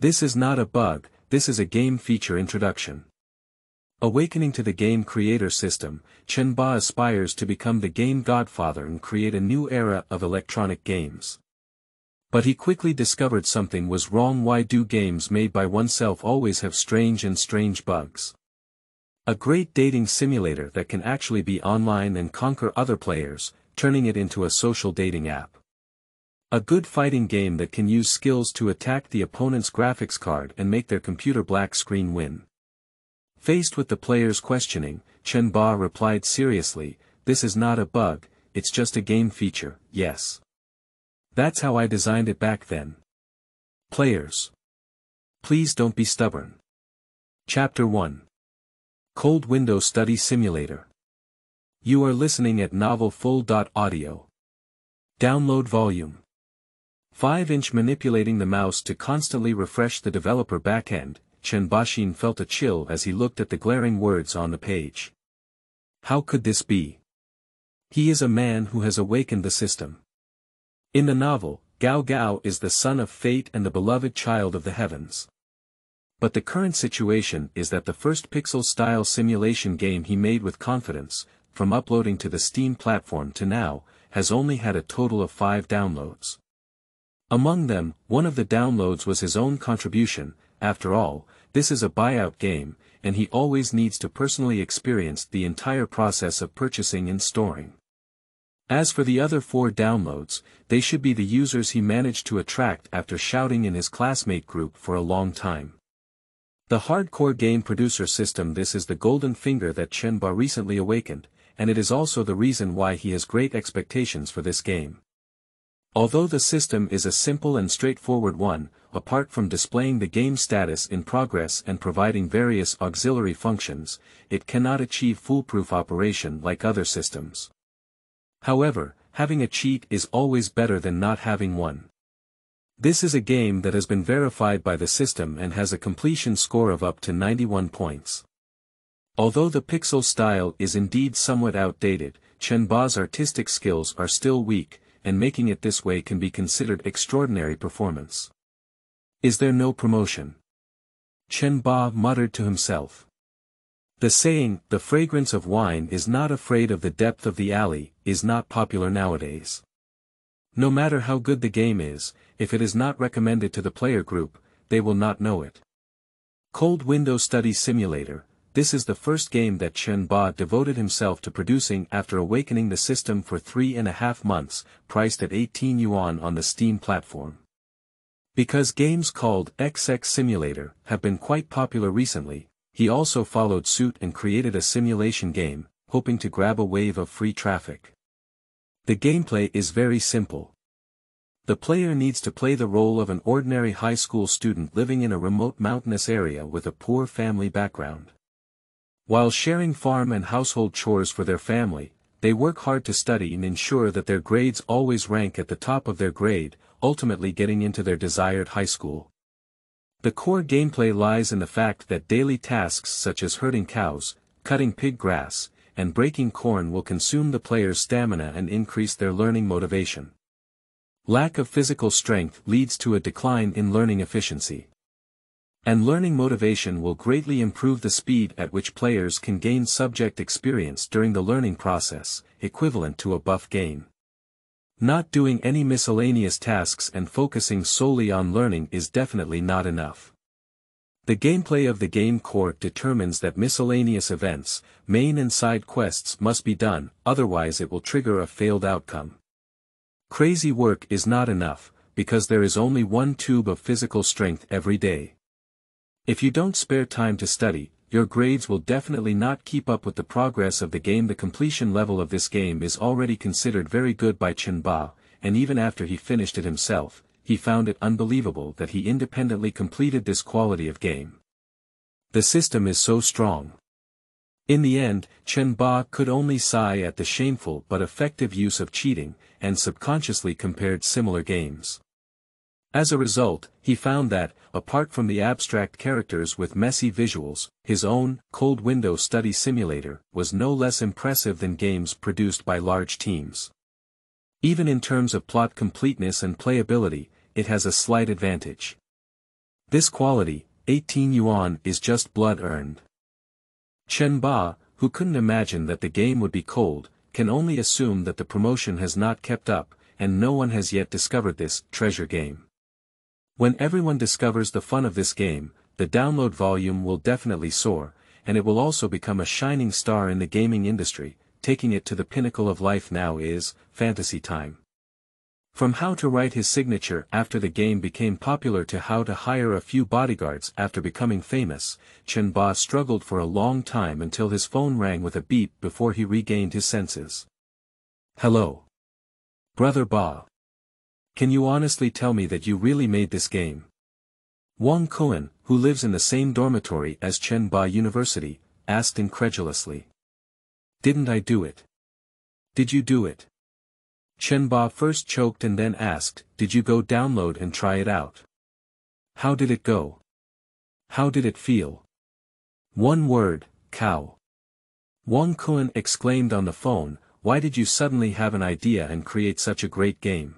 This is not a bug, this is a game feature introduction. Awakening to the game creator system, Chen Ba aspires to become the game godfather and create a new era of electronic games. But he quickly discovered something was wrong why do games made by oneself always have strange and strange bugs. A great dating simulator that can actually be online and conquer other players, turning it into a social dating app. A good fighting game that can use skills to attack the opponent's graphics card and make their computer black screen win. Faced with the player's questioning, Chen Ba replied seriously, this is not a bug, it's just a game feature, yes. That's how I designed it back then. Players. Please don't be stubborn. Chapter 1. Cold Window Study Simulator. You are listening at novelfull.audio. Download volume. 5-inch manipulating the mouse to constantly refresh the developer backend, Chen Bashin felt a chill as he looked at the glaring words on the page. How could this be? He is a man who has awakened the system. In the novel, Gao Gao is the son of fate and the beloved child of the heavens. But the current situation is that the first pixel-style simulation game he made with confidence, from uploading to the Steam platform to now, has only had a total of five downloads. Among them, one of the downloads was his own contribution, after all, this is a buyout game, and he always needs to personally experience the entire process of purchasing and storing. As for the other four downloads, they should be the users he managed to attract after shouting in his classmate group for a long time. The hardcore game producer system This is the golden finger that Chen Ba recently awakened, and it is also the reason why he has great expectations for this game. Although the system is a simple and straightforward one, apart from displaying the game status in progress and providing various auxiliary functions, it cannot achieve foolproof operation like other systems. However, having a cheat is always better than not having one. This is a game that has been verified by the system and has a completion score of up to 91 points. Although the pixel style is indeed somewhat outdated, Chen Ba's artistic skills are still weak, and making it this way can be considered extraordinary performance. Is there no promotion? Chen Ba muttered to himself. The saying, the fragrance of wine is not afraid of the depth of the alley, is not popular nowadays. No matter how good the game is, if it is not recommended to the player group, they will not know it. Cold Window Study Simulator, this is the first game that Chen Ba devoted himself to producing after awakening the system for three and a half months, priced at 18 yuan on the Steam platform. Because games called XX Simulator have been quite popular recently, he also followed suit and created a simulation game, hoping to grab a wave of free traffic. The gameplay is very simple. The player needs to play the role of an ordinary high school student living in a remote mountainous area with a poor family background. While sharing farm and household chores for their family, they work hard to study and ensure that their grades always rank at the top of their grade, ultimately getting into their desired high school. The core gameplay lies in the fact that daily tasks such as herding cows, cutting pig grass, and breaking corn will consume the player's stamina and increase their learning motivation. Lack of physical strength leads to a decline in learning efficiency. And learning motivation will greatly improve the speed at which players can gain subject experience during the learning process, equivalent to a buff gain. Not doing any miscellaneous tasks and focusing solely on learning is definitely not enough. The gameplay of the game core determines that miscellaneous events, main and side quests must be done, otherwise it will trigger a failed outcome. Crazy work is not enough, because there is only one tube of physical strength every day. If you don't spare time to study, your grades will definitely not keep up with the progress of the game the completion level of this game is already considered very good by Chen Ba, and even after he finished it himself, he found it unbelievable that he independently completed this quality of game. The system is so strong. In the end, Chen Ba could only sigh at the shameful but effective use of cheating, and subconsciously compared similar games. As a result, he found that, apart from the abstract characters with messy visuals, his own, Cold Window Study Simulator, was no less impressive than games produced by large teams. Even in terms of plot completeness and playability, it has a slight advantage. This quality, 18 yuan is just blood earned. Chen Ba, who couldn't imagine that the game would be cold, can only assume that the promotion has not kept up, and no one has yet discovered this treasure game. When everyone discovers the fun of this game, the download volume will definitely soar, and it will also become a shining star in the gaming industry, taking it to the pinnacle of life now is, fantasy time. From how to write his signature after the game became popular to how to hire a few bodyguards after becoming famous, Chen Ba struggled for a long time until his phone rang with a beep before he regained his senses. Hello. Brother Ba. Can you honestly tell me that you really made this game? Wang Kuan, who lives in the same dormitory as Chen Ba University, asked incredulously. Didn't I do it? Did you do it? Chen Ba first choked and then asked, did you go download and try it out? How did it go? How did it feel? One word, cow. Wang Kuan exclaimed on the phone, why did you suddenly have an idea and create such a great game?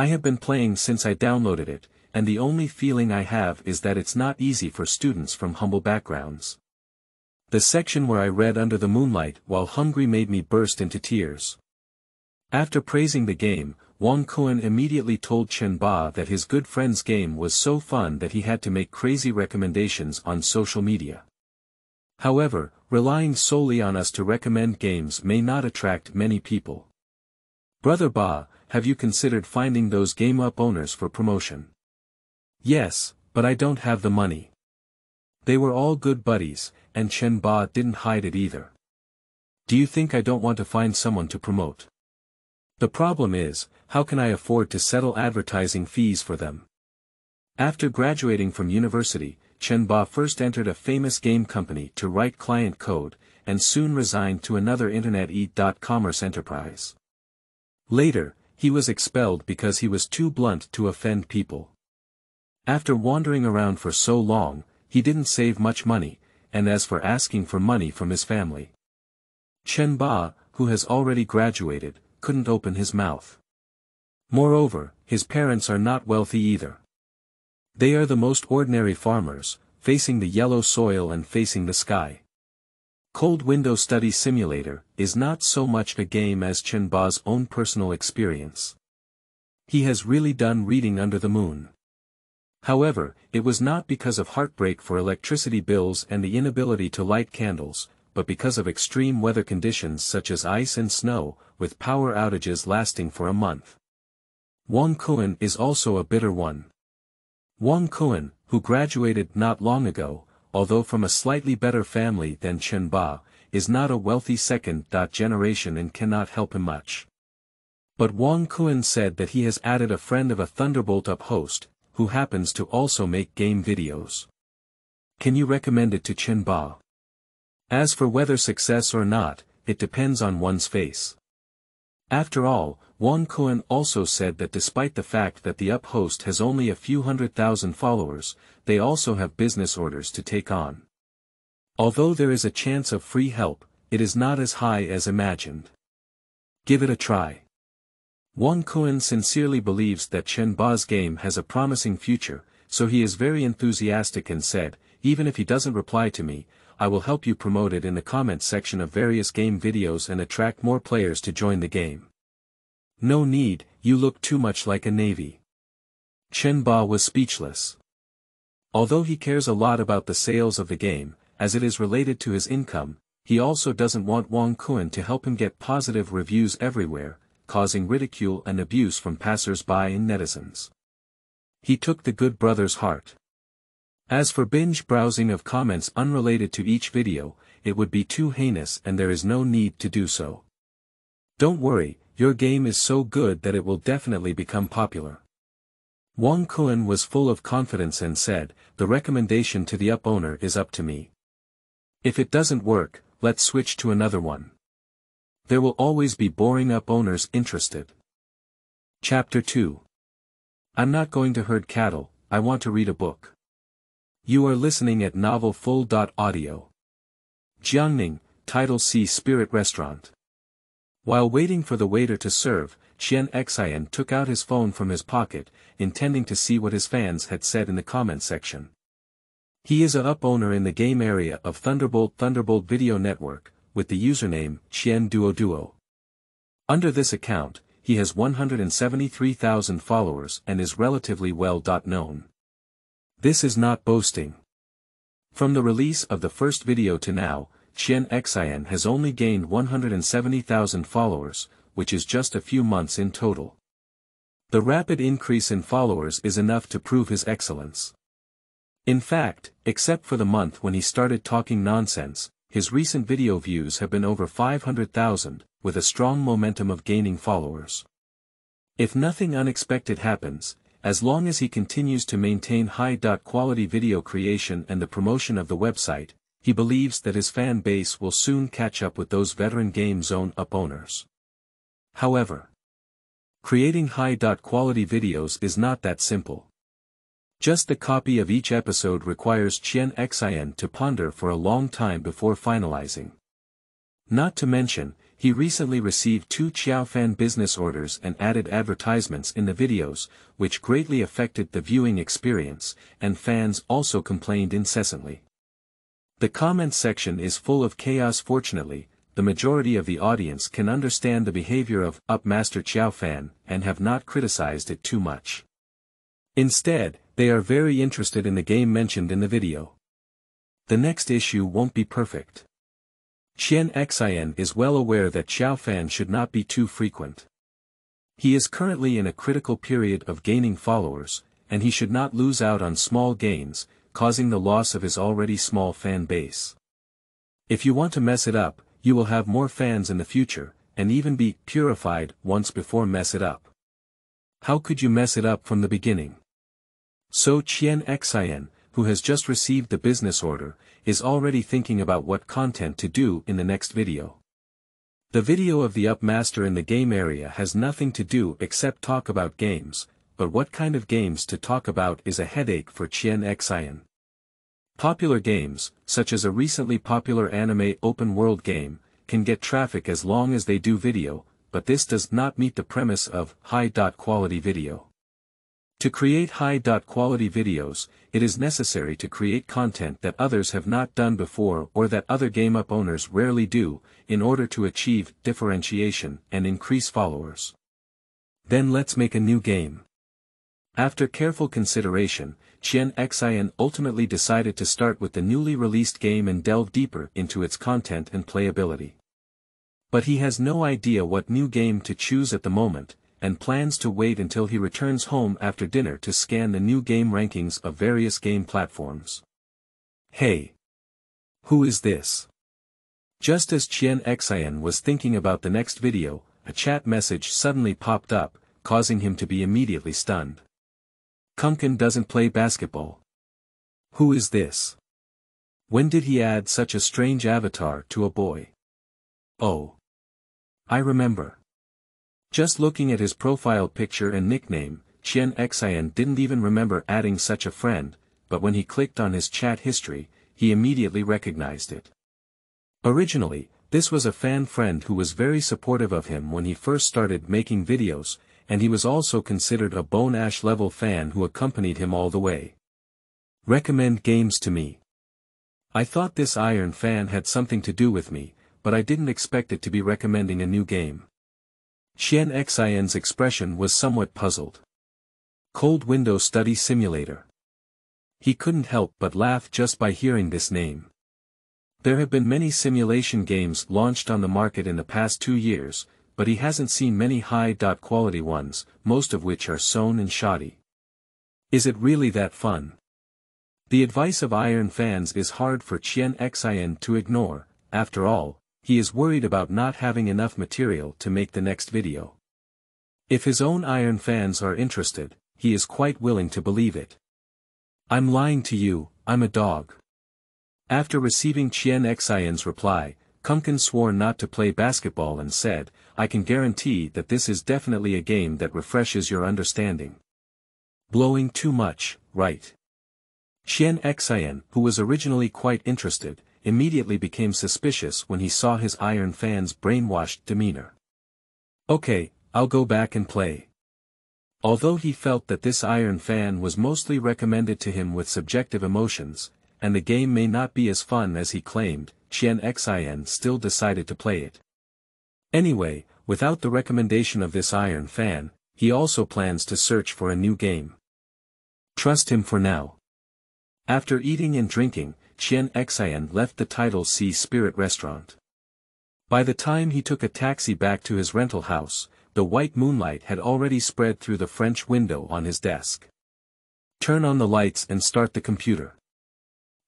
I have been playing since I downloaded it, and the only feeling I have is that it's not easy for students from humble backgrounds. The section where I read Under the Moonlight while hungry made me burst into tears. After praising the game, Wang Kuan immediately told Chen Ba that his good friend's game was so fun that he had to make crazy recommendations on social media. However, relying solely on us to recommend games may not attract many people. Brother Ba, have you considered finding those game up owners for promotion? Yes, but I don't have the money. They were all good buddies, and Chen Ba didn't hide it either. Do you think I don't want to find someone to promote? The problem is, how can I afford to settle advertising fees for them? After graduating from university, Chen Ba first entered a famous game company to write client code, and soon resigned to another internet e-commerce enterprise. Later, he was expelled because he was too blunt to offend people. After wandering around for so long, he didn't save much money, and as for asking for money from his family. Chen Ba, who has already graduated, couldn't open his mouth. Moreover, his parents are not wealthy either. They are the most ordinary farmers, facing the yellow soil and facing the sky. Cold Window Study Simulator is not so much a game as Chen Ba's own personal experience. He has really done reading under the moon. However, it was not because of heartbreak for electricity bills and the inability to light candles, but because of extreme weather conditions such as ice and snow, with power outages lasting for a month. Wang Kuan is also a bitter one. Wang Kuan, who graduated not long ago, although from a slightly better family than Chen Ba, is not a wealthy second generation and cannot help him much. But Wang Kuan said that he has added a friend of a Thunderbolt up host, who happens to also make game videos. Can you recommend it to Chen Ba? As for whether success or not, it depends on one's face. After all, Wang Kuan also said that despite the fact that the UP host has only a few hundred thousand followers, they also have business orders to take on. Although there is a chance of free help, it is not as high as imagined. Give it a try. Wang Kuan sincerely believes that Chen Ba's game has a promising future, so he is very enthusiastic and said, even if he doesn't reply to me, I will help you promote it in the comments section of various game videos and attract more players to join the game. No need, you look too much like a navy. Chen Ba was speechless. Although he cares a lot about the sales of the game, as it is related to his income, he also doesn't want Wang Kuan to help him get positive reviews everywhere, causing ridicule and abuse from passers-by and netizens. He took the good brother's heart. As for binge browsing of comments unrelated to each video, it would be too heinous and there is no need to do so. Don't worry, your game is so good that it will definitely become popular. Wang Kuan was full of confidence and said, the recommendation to the up owner is up to me. If it doesn't work, let's switch to another one. There will always be boring up owners interested. Chapter 2 I'm not going to herd cattle, I want to read a book. You are listening at novelfull.audio. Jiangning, Title C Spirit Restaurant. While waiting for the waiter to serve, Qian Xian took out his phone from his pocket, intending to see what his fans had said in the comment section. He is a up owner in the game area of Thunderbolt Thunderbolt Video Network, with the username Qian Duo Duo. Under this account, he has 173,000 followers and is relatively well known. This is not boasting. From the release of the first video to now, Qian Xian has only gained 170,000 followers, which is just a few months in total. The rapid increase in followers is enough to prove his excellence. In fact, except for the month when he started talking nonsense, his recent video views have been over 500,000, with a strong momentum of gaining followers. If nothing unexpected happens, as long as he continues to maintain high-quality video creation and the promotion of the website, he believes that his fan base will soon catch up with those veteran game zone up owners. However, creating high-quality videos is not that simple. Just the copy of each episode requires Qian Xian to ponder for a long time before finalizing. Not to mention, he recently received two Qiaofan business orders and added advertisements in the videos, which greatly affected the viewing experience, and fans also complained incessantly. The comments section is full of chaos fortunately, the majority of the audience can understand the behavior of Up Master Qiaofan and have not criticized it too much. Instead, they are very interested in the game mentioned in the video. The next issue won't be perfect. Qian Xian is well aware that Qiaofan should not be too frequent. He is currently in a critical period of gaining followers, and he should not lose out on small gains, causing the loss of his already small fan base. If you want to mess it up, you will have more fans in the future, and even be purified once before mess it up. How could you mess it up from the beginning? So Qian Xian, who has just received the business order, is already thinking about what content to do in the next video. The video of the Upmaster in the game area has nothing to do except talk about games, but what kind of games to talk about is a headache for Qian Xian. Popular games, such as a recently popular anime open-world game, can get traffic as long as they do video, but this does not meet the premise of high-quality video. To create high-quality videos, it is necessary to create content that others have not done before or that other game-up owners rarely do, in order to achieve differentiation and increase followers. Then let's make a new game. After careful consideration, Qian Xian ultimately decided to start with the newly released game and delve deeper into its content and playability. But he has no idea what new game to choose at the moment, and plans to wait until he returns home after dinner to scan the new game rankings of various game platforms. Hey! Who is this? Just as Qian Xian was thinking about the next video, a chat message suddenly popped up, causing him to be immediately stunned. Kumkin doesn't play basketball. Who is this? When did he add such a strange avatar to a boy? Oh. I remember. Just looking at his profile picture and nickname, Qian Xian didn't even remember adding such a friend, but when he clicked on his chat history, he immediately recognized it. Originally, this was a fan friend who was very supportive of him when he first started making videos, and he was also considered a Bone Ash level fan who accompanied him all the way. Recommend games to me. I thought this Iron fan had something to do with me, but I didn't expect it to be recommending a new game. Xian Xian's expression was somewhat puzzled. Cold Window Study Simulator. He couldn't help but laugh just by hearing this name. There have been many simulation games launched on the market in the past two years, but he hasn't seen many high-quality ones, most of which are sewn and shoddy. Is it really that fun? The advice of Iron fans is hard for Qian Xian to ignore, after all, he is worried about not having enough material to make the next video. If his own Iron fans are interested, he is quite willing to believe it. I'm lying to you, I'm a dog. After receiving Qian Xian's reply, Kumkin swore not to play basketball and said, I can guarantee that this is definitely a game that refreshes your understanding. Blowing too much, right? Qian Xian, who was originally quite interested, immediately became suspicious when he saw his Iron fan's brainwashed demeanor. Okay, I'll go back and play. Although he felt that this iron fan was mostly recommended to him with subjective emotions, and the game may not be as fun as he claimed, Qian Xin still decided to play it. Anyway, without the recommendation of this iron fan, he also plans to search for a new game. Trust him for now. After eating and drinking, Qian Xian left the Tidal Sea Spirit restaurant. By the time he took a taxi back to his rental house, the white moonlight had already spread through the French window on his desk. Turn on the lights and start the computer.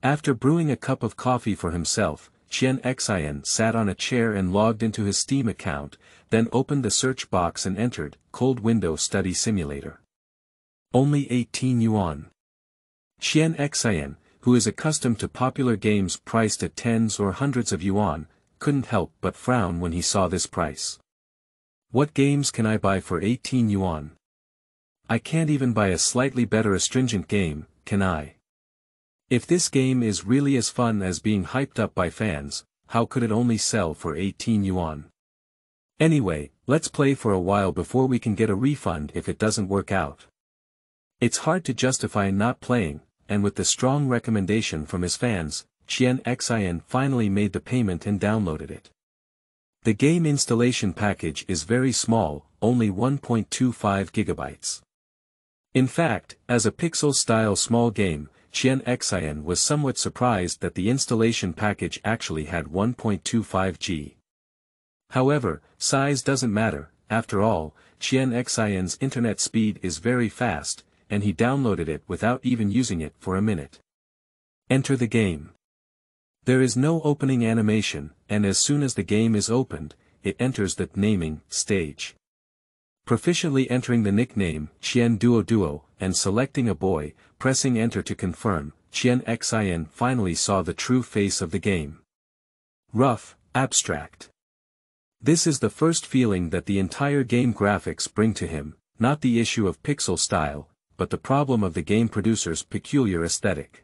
After brewing a cup of coffee for himself, Qian Xian sat on a chair and logged into his Steam account, then opened the search box and entered, Cold Window Study Simulator. Only 18 yuan. Qian Xian, who is accustomed to popular games priced at tens or hundreds of yuan, couldn't help but frown when he saw this price. What games can I buy for 18 yuan? I can't even buy a slightly better astringent game, can I? If this game is really as fun as being hyped up by fans, how could it only sell for 18 yuan? Anyway, let's play for a while before we can get a refund if it doesn't work out. It's hard to justify not playing, and with the strong recommendation from his fans, Qian Xian finally made the payment and downloaded it. The game installation package is very small, only 1.25 gigabytes. In fact, as a pixel-style small game, Qian Xian was somewhat surprised that the installation package actually had 1.25 G. However, size doesn't matter, after all, Qian Xian's internet speed is very fast, and he downloaded it without even using it for a minute. Enter the game. There is no opening animation, and as soon as the game is opened, it enters the naming stage. Proficiently entering the nickname, Qian Duo Duo, and selecting a boy, pressing enter to confirm, Qian Xin finally saw the true face of the game. Rough, abstract. This is the first feeling that the entire game graphics bring to him, not the issue of pixel style, but the problem of the game producer's peculiar aesthetic.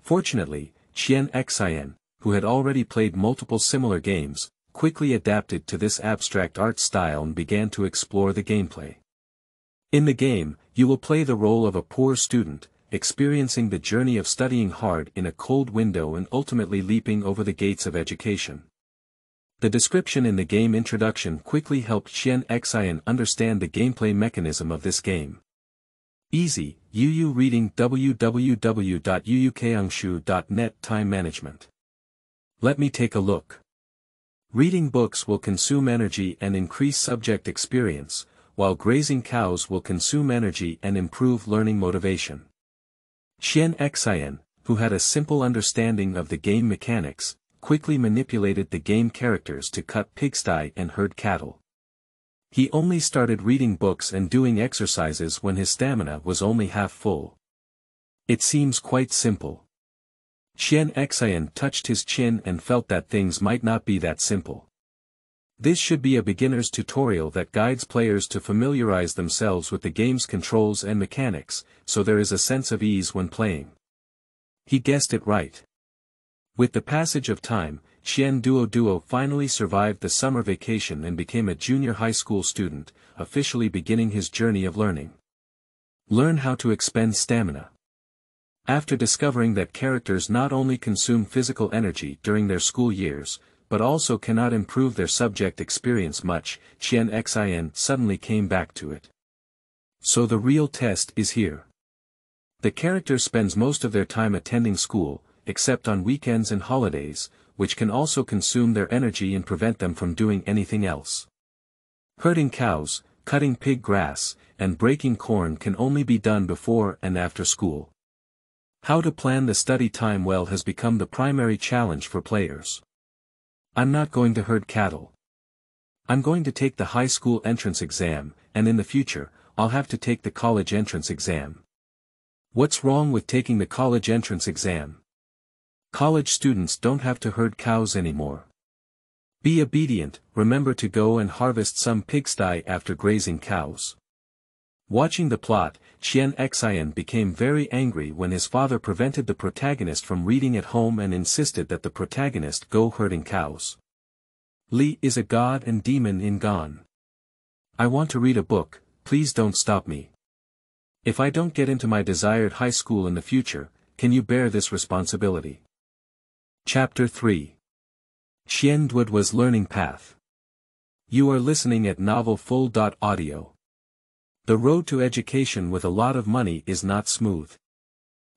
Fortunately, Qian Xian, who had already played multiple similar games, quickly adapted to this abstract art style and began to explore the gameplay. In the game, you will play the role of a poor student, experiencing the journey of studying hard in a cold window and ultimately leaping over the gates of education. The description in the game introduction quickly helped Qian Xian understand the gameplay mechanism of this game. Easy, UU Reading www.uukangshu.net Time Management. Let me take a look. Reading books will consume energy and increase subject experience, while grazing cows will consume energy and improve learning motivation. Qian Xian, who had a simple understanding of the game mechanics, quickly manipulated the game characters to cut pigsty and herd cattle. He only started reading books and doing exercises when his stamina was only half full. It seems quite simple. Qian Xian touched his chin and felt that things might not be that simple. This should be a beginner's tutorial that guides players to familiarize themselves with the game's controls and mechanics, so there is a sense of ease when playing. He guessed it right. With the passage of time, Xian Duo Duo finally survived the summer vacation and became a junior high school student, officially beginning his journey of learning. Learn how to expend stamina. After discovering that characters not only consume physical energy during their school years, but also cannot improve their subject experience much, Qian Xin suddenly came back to it. So the real test is here. The character spends most of their time attending school, except on weekends and holidays, which can also consume their energy and prevent them from doing anything else. Herding cows, cutting pig grass, and breaking corn can only be done before and after school. How to plan the study time well has become the primary challenge for players. I'm not going to herd cattle. I'm going to take the high school entrance exam, and in the future, I'll have to take the college entrance exam. What's wrong with taking the college entrance exam? College students don't have to herd cows anymore. Be obedient, remember to go and harvest some pigsty after grazing cows. Watching the plot, Qian Xian became very angry when his father prevented the protagonist from reading at home and insisted that the protagonist go herding cows. Li is a god and demon in Gan. I want to read a book, please don't stop me. If I don't get into my desired high school in the future, can you bear this responsibility? Chapter 3 Qian Duoduo's Learning Path You are listening at Novel Full. Audio. The road to education with a lot of money is not smooth.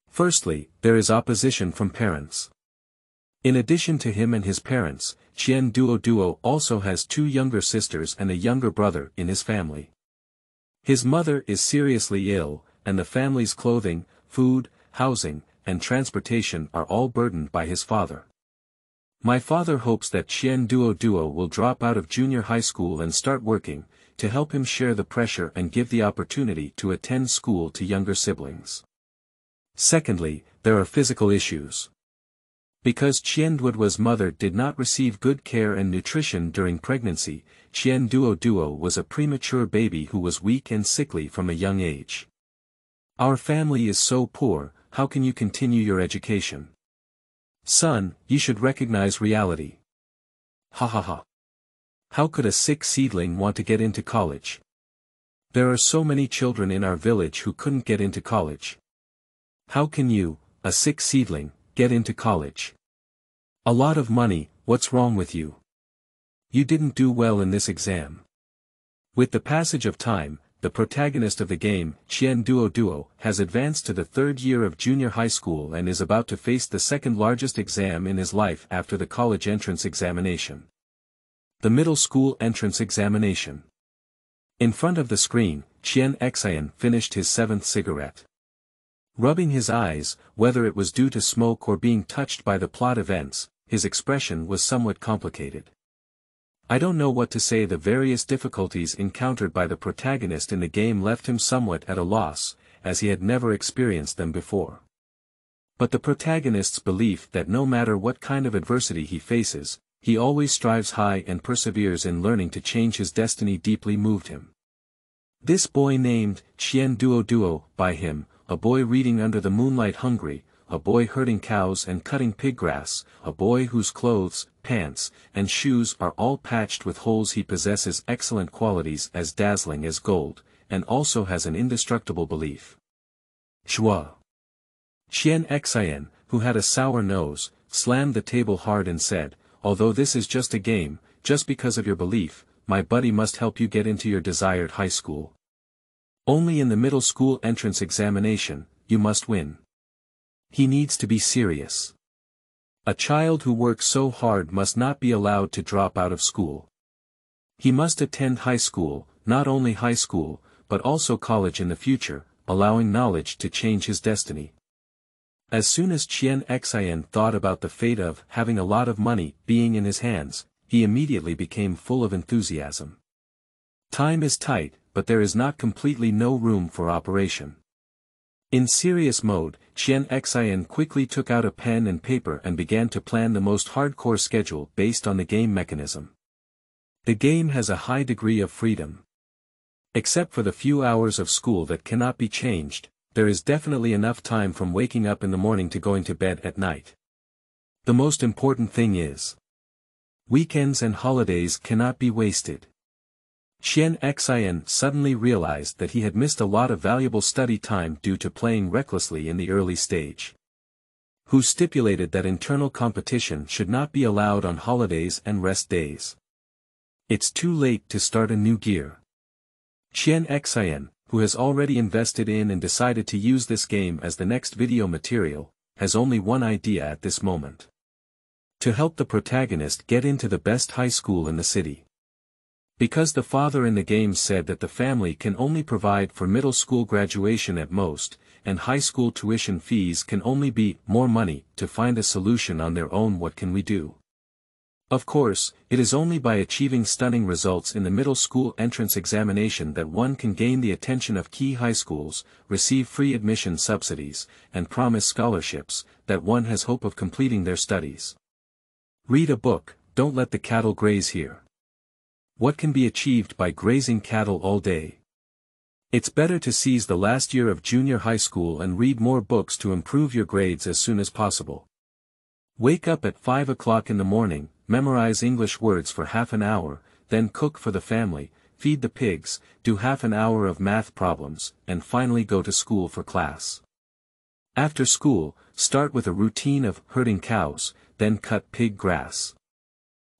Firstly, there is opposition from parents. In addition to him and his parents, Qian Duo also has two younger sisters and a younger brother in his family. His mother is seriously ill, and the family's clothing, food, housing, and transportation are all burdened by his father. My father hopes that Qian Duo will drop out of junior high school and start working, to help him share the pressure and give the opportunity to attend school to younger siblings. Secondly, there are physical issues. Because Qian mother did not receive good care and nutrition during pregnancy, Qian Duoduo was a premature baby who was weak and sickly from a young age. Our family is so poor, how can you continue your education? Son, you should recognize reality. Ha ha ha. How could a sick seedling want to get into college? There are so many children in our village who couldn't get into college. How can you, a sick seedling, get into college? A lot of money, what's wrong with you? You didn't do well in this exam. With the passage of time, the protagonist of the game, Qian Duo, has advanced to the third year of junior high school and is about to face the second largest exam in his life after the college entrance examination. The middle school entrance examination. In front of the screen, Qian Xian finished his seventh cigarette. Rubbing his eyes, whether it was due to smoke or being touched by the plot events, his expression was somewhat complicated. I don't know what to say the various difficulties encountered by the protagonist in the game left him somewhat at a loss, as he had never experienced them before. But the protagonist's belief that no matter what kind of adversity he faces, he always strives high and perseveres in learning to change his destiny deeply moved him. This boy named, Qian Duo, by him, a boy reading under the moonlight hungry, a boy herding cows and cutting pig grass, a boy whose clothes, pants, and shoes are all patched with holes he possesses excellent qualities as dazzling as gold, and also has an indestructible belief. Shua. Qian Xian, who had a sour nose, slammed the table hard and said, although this is just a game, just because of your belief, my buddy must help you get into your desired high school. Only in the middle school entrance examination, you must win. He needs to be serious. A child who works so hard must not be allowed to drop out of school. He must attend high school, not only high school, but also college in the future, allowing knowledge to change his destiny. As soon as Qian Xian thought about the fate of having a lot of money being in his hands, he immediately became full of enthusiasm. Time is tight, but there is not completely no room for operation. In serious mode, Qian Xian quickly took out a pen and paper and began to plan the most hardcore schedule based on the game mechanism. The game has a high degree of freedom. Except for the few hours of school that cannot be changed, there is definitely enough time from waking up in the morning to going to bed at night. The most important thing is, weekends and holidays cannot be wasted. Qian Xian suddenly realized that he had missed a lot of valuable study time due to playing recklessly in the early stage. Who stipulated that internal competition should not be allowed on holidays and rest days. It's too late to start a new gear. Qian Xian, who has already invested in and decided to use this game as the next video material, has only one idea at this moment. To help the protagonist get into the best high school in the city. Because the father in the game said that the family can only provide for middle school graduation at most, and high school tuition fees can only be more money, to find a solution on their own what can we do? Of course, it is only by achieving stunning results in the middle school entrance examination that one can gain the attention of key high schools, receive free admission subsidies, and promise scholarships, that one has hope of completing their studies. Read a book, don't let the cattle graze here. What can be achieved by grazing cattle all day? It's better to seize the last year of junior high school and read more books to improve your grades as soon as possible. Wake up at 5 o'clock in the morning, memorize English words for half an hour, then cook for the family, feed the pigs, do half an hour of math problems, and finally go to school for class. After school, start with a routine of herding cows, then cut pig grass.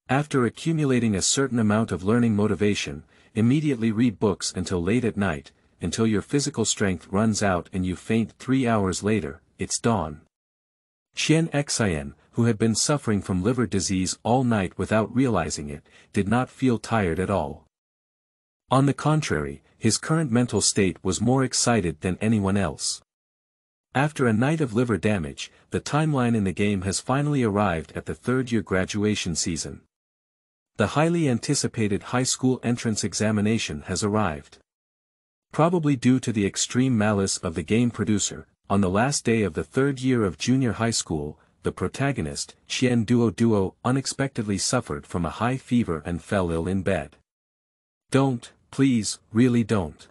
After accumulating a certain amount of learning motivation, immediately read books until late at night, until your physical strength runs out and you faint three hours later, it's dawn. Qian Xian, who had been suffering from liver disease all night without realizing it, did not feel tired at all. On the contrary, his current mental state was more excited than anyone else. After a night of liver damage, the timeline in the game has finally arrived at the third-year graduation season. The highly anticipated high school entrance examination has arrived. Probably due to the extreme malice of the game producer, on the last day of the third year of junior high school, the protagonist, Qian Duo Duo, unexpectedly suffered from a high fever and fell ill in bed. Don't, please, really don't.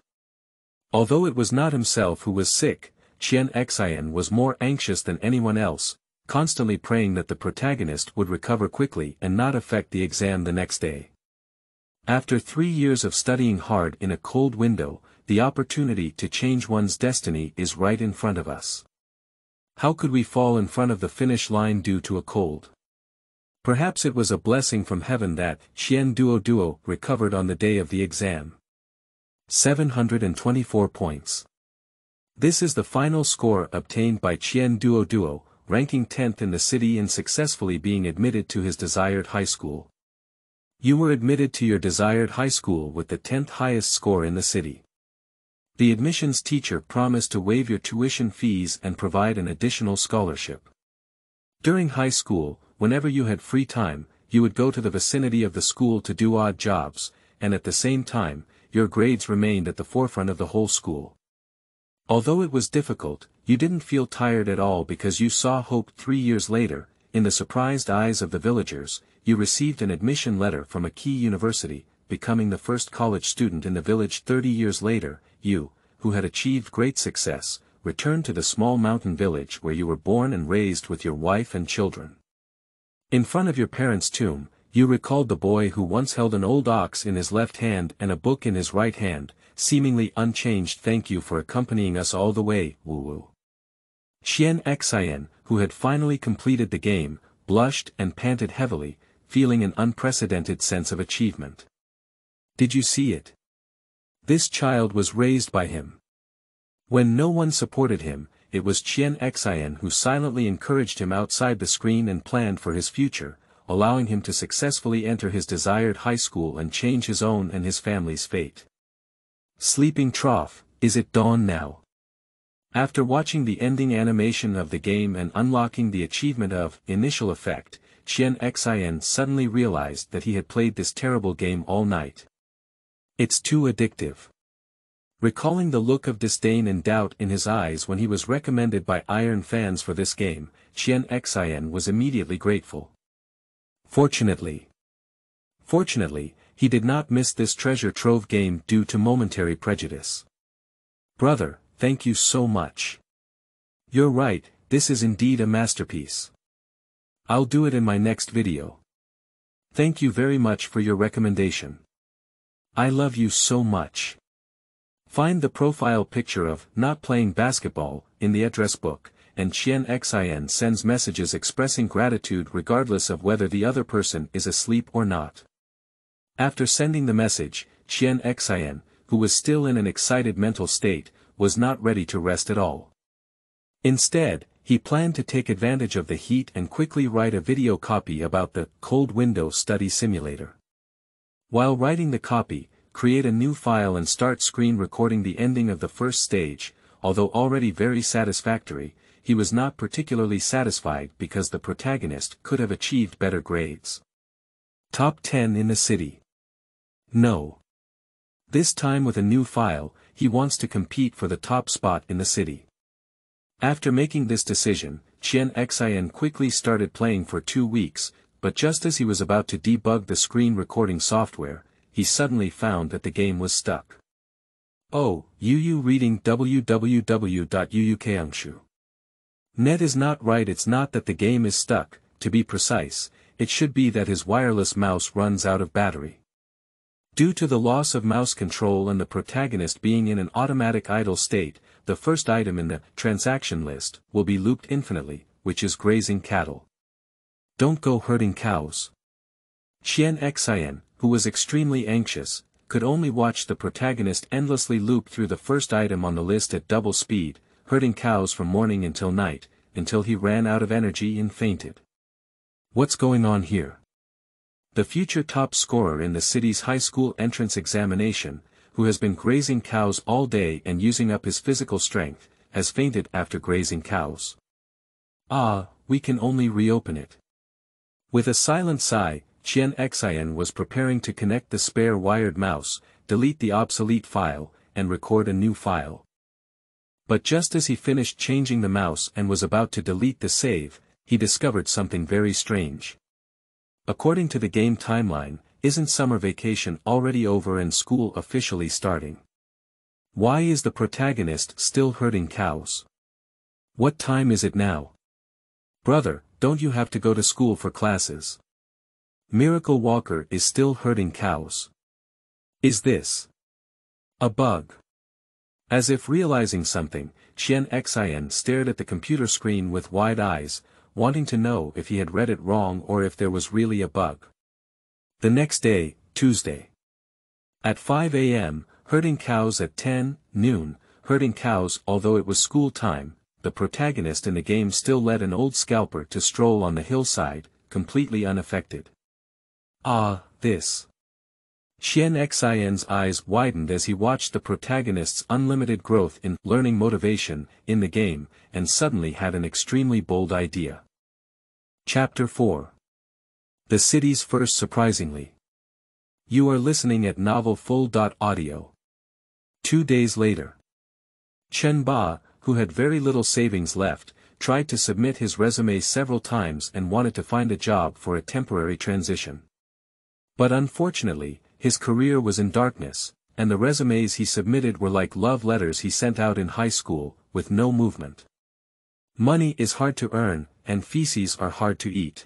Although it was not himself who was sick, Qian Xian was more anxious than anyone else, constantly praying that the protagonist would recover quickly and not affect the exam the next day. After three years of studying hard in a cold window, the opportunity to change one's destiny is right in front of us. How could we fall in front of the finish line due to a cold? Perhaps it was a blessing from heaven that Qian Duo Duo recovered on the day of the exam. 724 points. This is the final score obtained by Qian Duo Duo, ranking 10th in the city and successfully being admitted to his desired high school. You were admitted to your desired high school with the 10th highest score in the city. The admissions teacher promised to waive your tuition fees and provide an additional scholarship. During high school, whenever you had free time, you would go to the vicinity of the school to do odd jobs, and at the same time, your grades remained at the forefront of the whole school. Although it was difficult, you didn't feel tired at all because you saw hope three years later, in the surprised eyes of the villagers, you received an admission letter from a key university, becoming the first college student in the village 30 years later, you, who had achieved great success, returned to the small mountain village where you were born and raised with your wife and children. In front of your parents' tomb, you recalled the boy who once held an old ox in his left hand and a book in his right hand, seemingly unchanged thank you for accompanying us all the way, woo-woo. Qian Xian, who had finally completed the game, blushed and panted heavily, feeling an unprecedented sense of achievement. Did you see it? This child was raised by him. When no one supported him, it was Qian Xian who silently encouraged him outside the screen and planned for his future, allowing him to successfully enter his desired high school and change his own and his family's fate. Sleeping Trough, is it dawn now? After watching the ending animation of the game and unlocking the achievement of Initial Effect, Qian Xian suddenly realized that he had played this terrible game all night. It's too addictive. Recalling the look of disdain and doubt in his eyes when he was recommended by Iron fans for this game, Qian Xian was immediately grateful. Fortunately. Fortunately, he did not miss this treasure trove game due to momentary prejudice. Brother, thank you so much. You're right, this is indeed a masterpiece. I'll do it in my next video. Thank you very much for your recommendation. I love you so much. Find the profile picture of not playing basketball in the address book, and Qian Xian sends messages expressing gratitude regardless of whether the other person is asleep or not. After sending the message, Qian Xian, who was still in an excited mental state, was not ready to rest at all. Instead, he planned to take advantage of the heat and quickly write a video copy about the cold window study simulator. While writing the copy, create a new file and start screen recording the ending of the first stage, although already very satisfactory, he was not particularly satisfied because the protagonist could have achieved better grades. Top 10 in the city. No. This time with a new file, he wants to compete for the top spot in the city. After making this decision, Qian Xian quickly started playing for two weeks, but just as he was about to debug the screen recording software, he suddenly found that the game was stuck. Oh, UU reading www.uukangshu. Net is not right it's not that the game is stuck, to be precise, it should be that his wireless mouse runs out of battery. Due to the loss of mouse control and the protagonist being in an automatic idle state, the first item in the transaction list will be looped infinitely, which is grazing cattle. Don't go herding cows. Qian Xian, who was extremely anxious, could only watch the protagonist endlessly loop through the first item on the list at double speed, herding cows from morning until night, until he ran out of energy and fainted. What's going on here? The future top scorer in the city's high school entrance examination, who has been grazing cows all day and using up his physical strength, has fainted after grazing cows. Ah, we can only reopen it. With a silent sigh, Qian Xian was preparing to connect the spare wired mouse, delete the obsolete file, and record a new file. But just as he finished changing the mouse and was about to delete the save, he discovered something very strange. According to the game timeline, isn't summer vacation already over and school officially starting? Why is the protagonist still herding cows? What time is it now? Brother, don't you have to go to school for classes? Miracle Walker is still herding cows. Is this a bug? As if realizing something, Qian Xian stared at the computer screen with wide eyes, wanting to know if he had read it wrong or if there was really a bug. The next day, Tuesday. At 5 a.m., herding cows at 10, noon, herding cows although it was school time, the protagonist in the game still led an old scalper to stroll on the hillside, completely unaffected. Ah, this. Qian Xian's eyes widened as he watched the protagonist's unlimited growth in learning motivation in the game, and suddenly had an extremely bold idea. Chapter 4 The city's first surprisingly. You are listening at Novel Full. Audio. Two days later. Chen Ba, who had very little savings left, tried to submit his resume several times and wanted to find a job for a temporary transition. But unfortunately, his career was in darkness, and the resumes he submitted were like love letters he sent out in high school, with no movement. Money is hard to earn, and feces are hard to eat.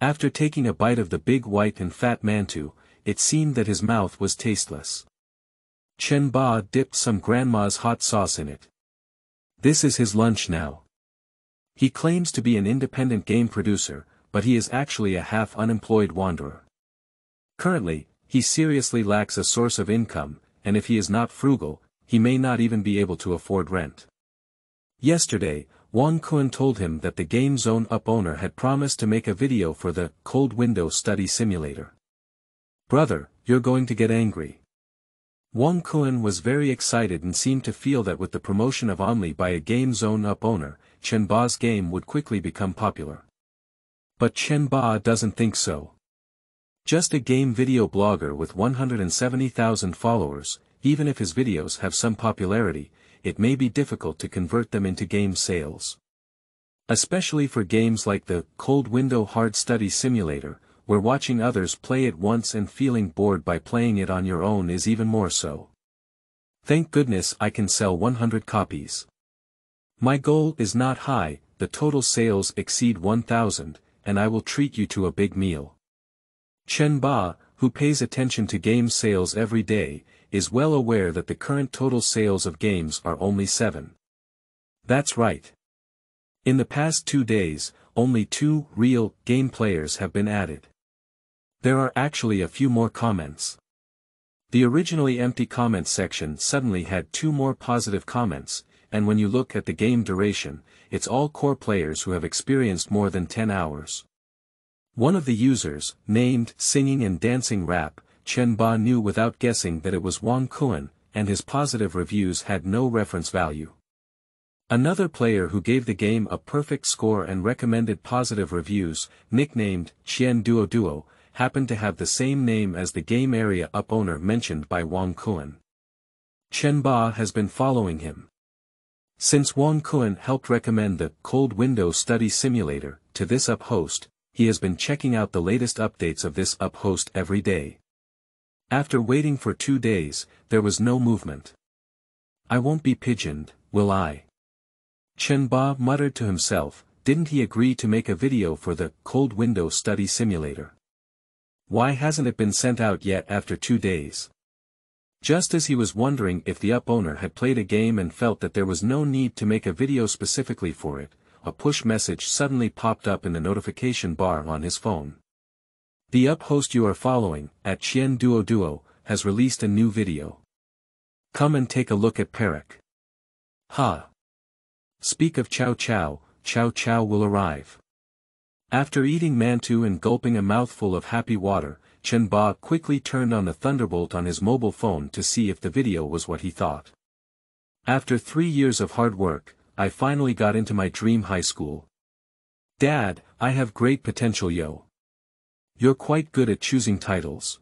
After taking a bite of the big white and fat mantou, it seemed that his mouth was tasteless. Chen Ba dipped some grandma's hot sauce in it. This is his lunch now. He claims to be an independent game producer, but he is actually a half-unemployed wanderer. Currently, he seriously lacks a source of income, and if he is not frugal, he may not even be able to afford rent. Yesterday, Wang Kun told him that the Game Zone Up owner had promised to make a video for the Cold Window Study Simulator. Brother, you're going to get angry. Wang Kun was very excited and seemed to feel that with the promotion of Only by a Game Zone Up owner, Chen Ba's game would quickly become popular. But Chen Ba doesn't think so. Just a game video blogger with 170,000 followers, even if his videos have some popularity, it may be difficult to convert them into game sales. Especially for games like the Cold Window Hard Study Simulator, where watching others play it once and feeling bored by playing it on your own is even more so. Thank goodness I can sell 100 copies. My goal is not high, the total sales exceed 1000, and I will treat you to a big meal. Chen Ba, who pays attention to game sales every day, is well aware that the current total sales of games are only 7. That's right. In the past two days, only two real game players have been added. There are actually a few more comments. The originally empty comments section suddenly had two more positive comments, and when you look at the game duration, it's all core players who have experienced more than 10 hours. One of the users, named Singing and Dancing Rap, Chen Ba knew without guessing that it was Wang Kun, and his positive reviews had no reference value. Another player who gave the game a perfect score and recommended positive reviews, nicknamed Qian Duo Duo, happened to have the same name as the game area up owner mentioned by Wang Kun. Chen Ba has been following him. Since Wang Kun helped recommend the Cold Window Study Simulator to this up host, he has been checking out the latest updates of this up host every day. After waiting for two days, there was no movement. I won't be pigeoned, will I? Chen Ba muttered to himself, didn't he agree to make a video for the Cold Window Study Simulator? Why hasn't it been sent out yet after two days? Just as he was wondering if the up owner had played a game and felt that there was no need to make a video specifically for it, a push message suddenly popped up in the notification bar on his phone. The up host you are following, at Qian Duo Duo, has released a new video. Come and take a look at Perak. Ha! Speak of Cao Cao, Cao Cao will arrive. After eating mantou and gulping a mouthful of happy water, Chen Ba quickly turned on the Thunderbolt on his mobile phone to see if the video was what he thought. After three years of hard work, I finally got into my dream high school. Dad, I have great potential yo. You're quite good at choosing titles.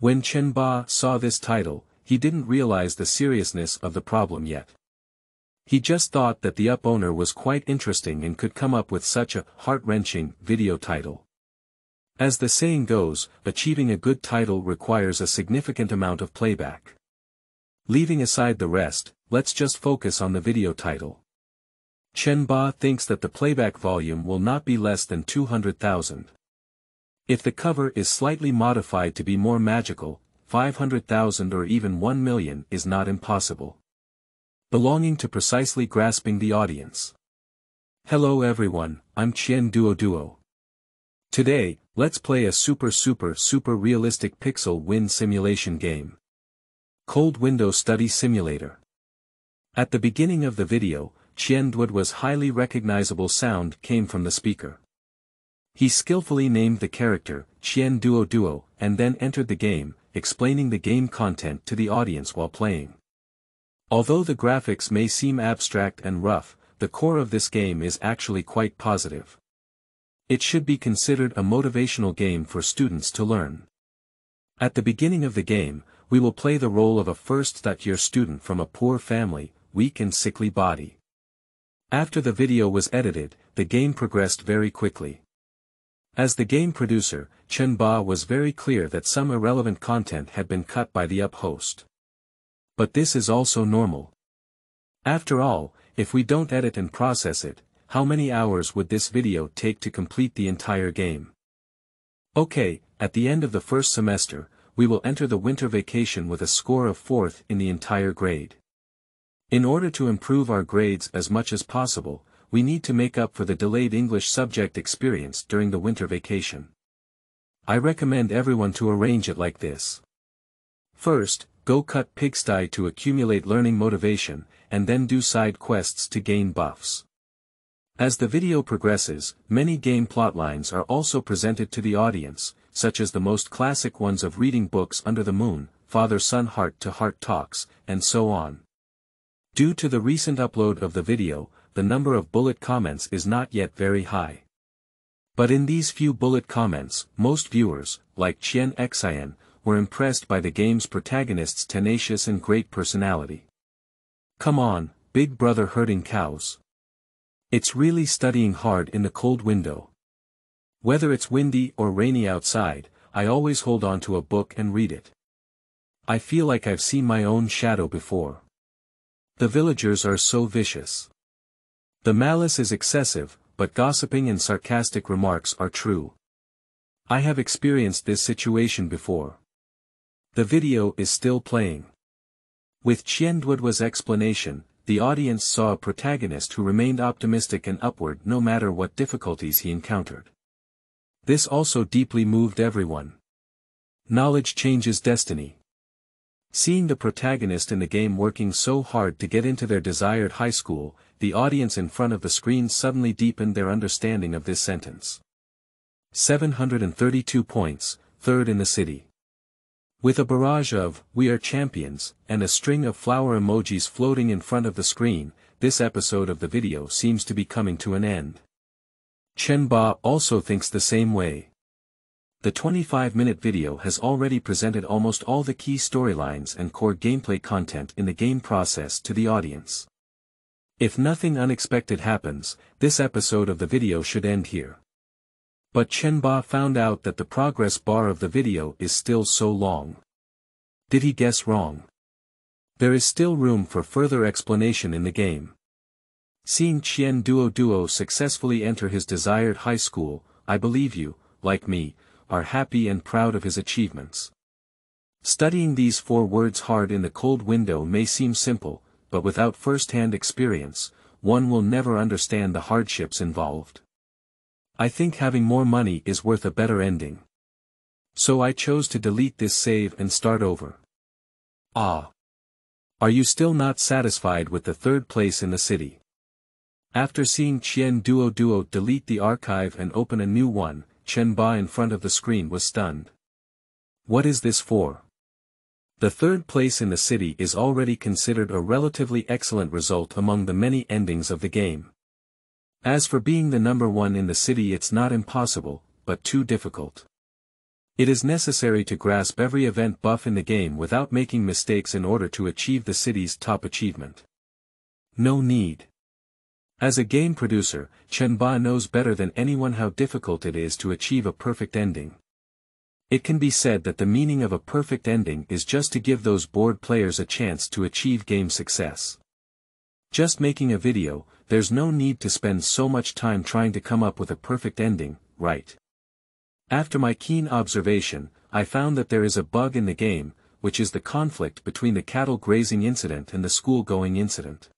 When Chen Ba saw this title, he didn't realize the seriousness of the problem yet. He just thought that the up owner was quite interesting and could come up with such a heart-wrenching video title. As the saying goes, achieving a good title requires a significant amount of playback. Leaving aside the rest, let's just focus on the video title. Chen Ba thinks that the playback volume will not be less than 200,000. If the cover is slightly modified to be more magical, 500,000 or even 1 million is not impossible. Belonging to precisely grasping the audience. Hello everyone, I'm Qian Duo Duo. Today, let's play a super super super realistic pixel win simulation game. Cold Window Study Simulator. At the beginning of the video, Qian Duo's highly recognizable sound came from the speaker. He skillfully named the character, Qian Duo Duo, and then entered the game, explaining the game content to the audience while playing. Although the graphics may seem abstract and rough, the core of this game is actually quite positive. It should be considered a motivational game for students to learn. At the beginning of the game, we will play the role of a first-year student from a poor family, weak and sickly body. After the video was edited, the game progressed very quickly. As the game producer, Chen Ba was very clear that some irrelevant content had been cut by the up host. But this is also normal. After all, if we don't edit and process it, how many hours would this video take to complete the entire game? Okay, at the end of the first semester, we will enter the winter vacation with a score of fourth in the entire grade. In order to improve our grades as much as possible, we need to make up for the delayed English subject experience during the winter vacation. I recommend everyone to arrange it like this. First, go cut pigsty to accumulate learning motivation, and then do side quests to gain buffs. As the video progresses, many game plotlines are also presented to the audience, such as the most classic ones of reading books under the moon, father-son heart-to-heart talks, and so on. Due to the recent upload of the video, the number of bullet comments is not yet very high. But in these few bullet comments, most viewers, like Qian Xian, were impressed by the game's protagonist's tenacious and great personality. Come on, big brother herding cows. It's really studying hard in the cold window. Whether it's windy or rainy outside, I always hold on to a book and read it. I feel like I've seen my own shadow before. The villagers are so vicious. The malice is excessive, but gossiping and sarcastic remarks are true. I have experienced this situation before. The video is still playing. With Qian Duo's explanation, the audience saw a protagonist who remained optimistic and upward no matter what difficulties he encountered. This also deeply moved everyone. Knowledge changes destiny. Seeing the protagonist in the game working so hard to get into their desired high school, the audience in front of the screen suddenly deepened their understanding of this sentence. 732 points, third in the city. With a barrage of, we are champions, and a string of flower emojis floating in front of the screen, this episode of the video seems to be coming to an end. Chen Ba also thinks the same way. The 25-minute video has already presented almost all the key storylines and core gameplay content in the game process to the audience. If nothing unexpected happens, this episode of the video should end here. But Chen Ba found out that the progress bar of the video is still so long. Did he guess wrong? There is still room for further explanation in the game. Seeing Qian Duo Duo successfully enter his desired high school, I believe you, like me, are happy and proud of his achievements. Studying these four words hard in the cold window may seem simple, but without first-hand experience, one will never understand the hardships involved. I think having more money is worth a better ending. So I chose to delete this save and start over. Ah. Are you still not satisfied with the third place in the city? After seeing Qian Duo Duo delete the archive and open a new one, Chen Ba in front of the screen was stunned. What is this for? The third place in the city is already considered a relatively excellent result among the many endings of the game. As for being the number one in the city it's not impossible, but too difficult. It is necessary to grasp every event buff in the game without making mistakes in order to achieve the city's top achievement. No need. As a game producer, Chen Ba knows better than anyone how difficult it is to achieve a perfect ending. It can be said that the meaning of a perfect ending is just to give those bored players a chance to achieve game success. Just making a video, there's no need to spend so much time trying to come up with a perfect ending, right? After my keen observation, I found that there is a bug in the game, which is the conflict between the cattle grazing incident and the school-going incident.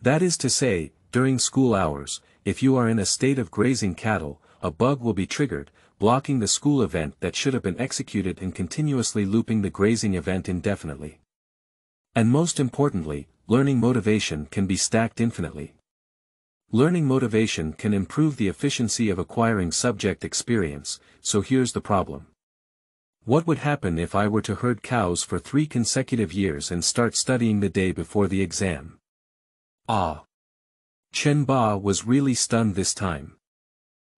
That is to say, during school hours, if you are in a state of grazing cattle, a bug will be triggered, blocking the school event that should have been executed and continuously looping the grazing event indefinitely. And most importantly, learning motivation can be stacked infinitely. Learning motivation can improve the efficiency of acquiring subject experience, so here's the problem. What would happen if I were to herd cows for three consecutive years and start studying the day before the exam? Ah! Chen Ba was really stunned this time.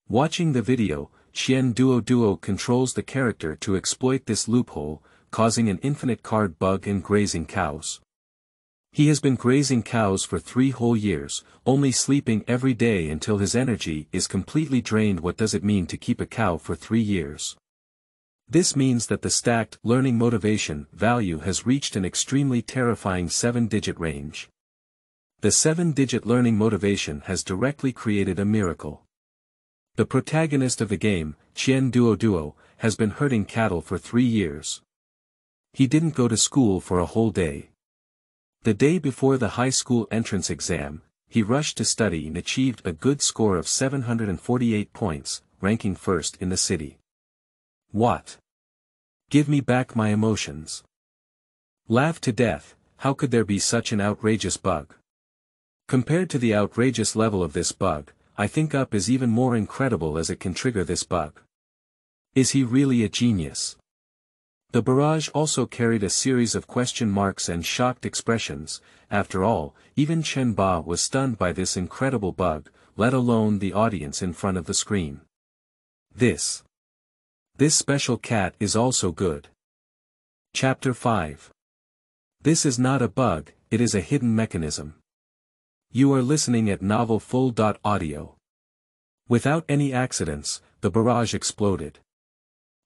Watching the video, Qian Duo Duo controls the character to exploit this loophole, causing an infinite card bug in grazing cows. He has been grazing cows for three whole years, only sleeping every day until his energy is completely drained what does it mean to keep a cow for three years? This means that the stacked learning motivation value has reached an extremely terrifying 7-digit range. The 7-digit learning motivation has directly created a miracle. The protagonist of the game, Qian Duo Duo, has been herding cattle for three years. He didn't go to school for a whole day. The day before the high school entrance exam, he rushed to study and achieved a good score of 748 points, ranking first in the city. What? Give me back my emotions. Laugh to death, how could there be such an outrageous bug? Compared to the outrageous level of this bug, I think up is even more incredible as it can trigger this bug. Is he really a genius? The barrage also carried a series of question marks and shocked expressions, after all, even Chen Ba was stunned by this incredible bug, let alone the audience in front of the screen. This. This special cat is also good. Chapter 5. This is not a bug, it is a hidden mechanism. You are listening at Novel Full. Audio. Without any accidents, the barrage exploded.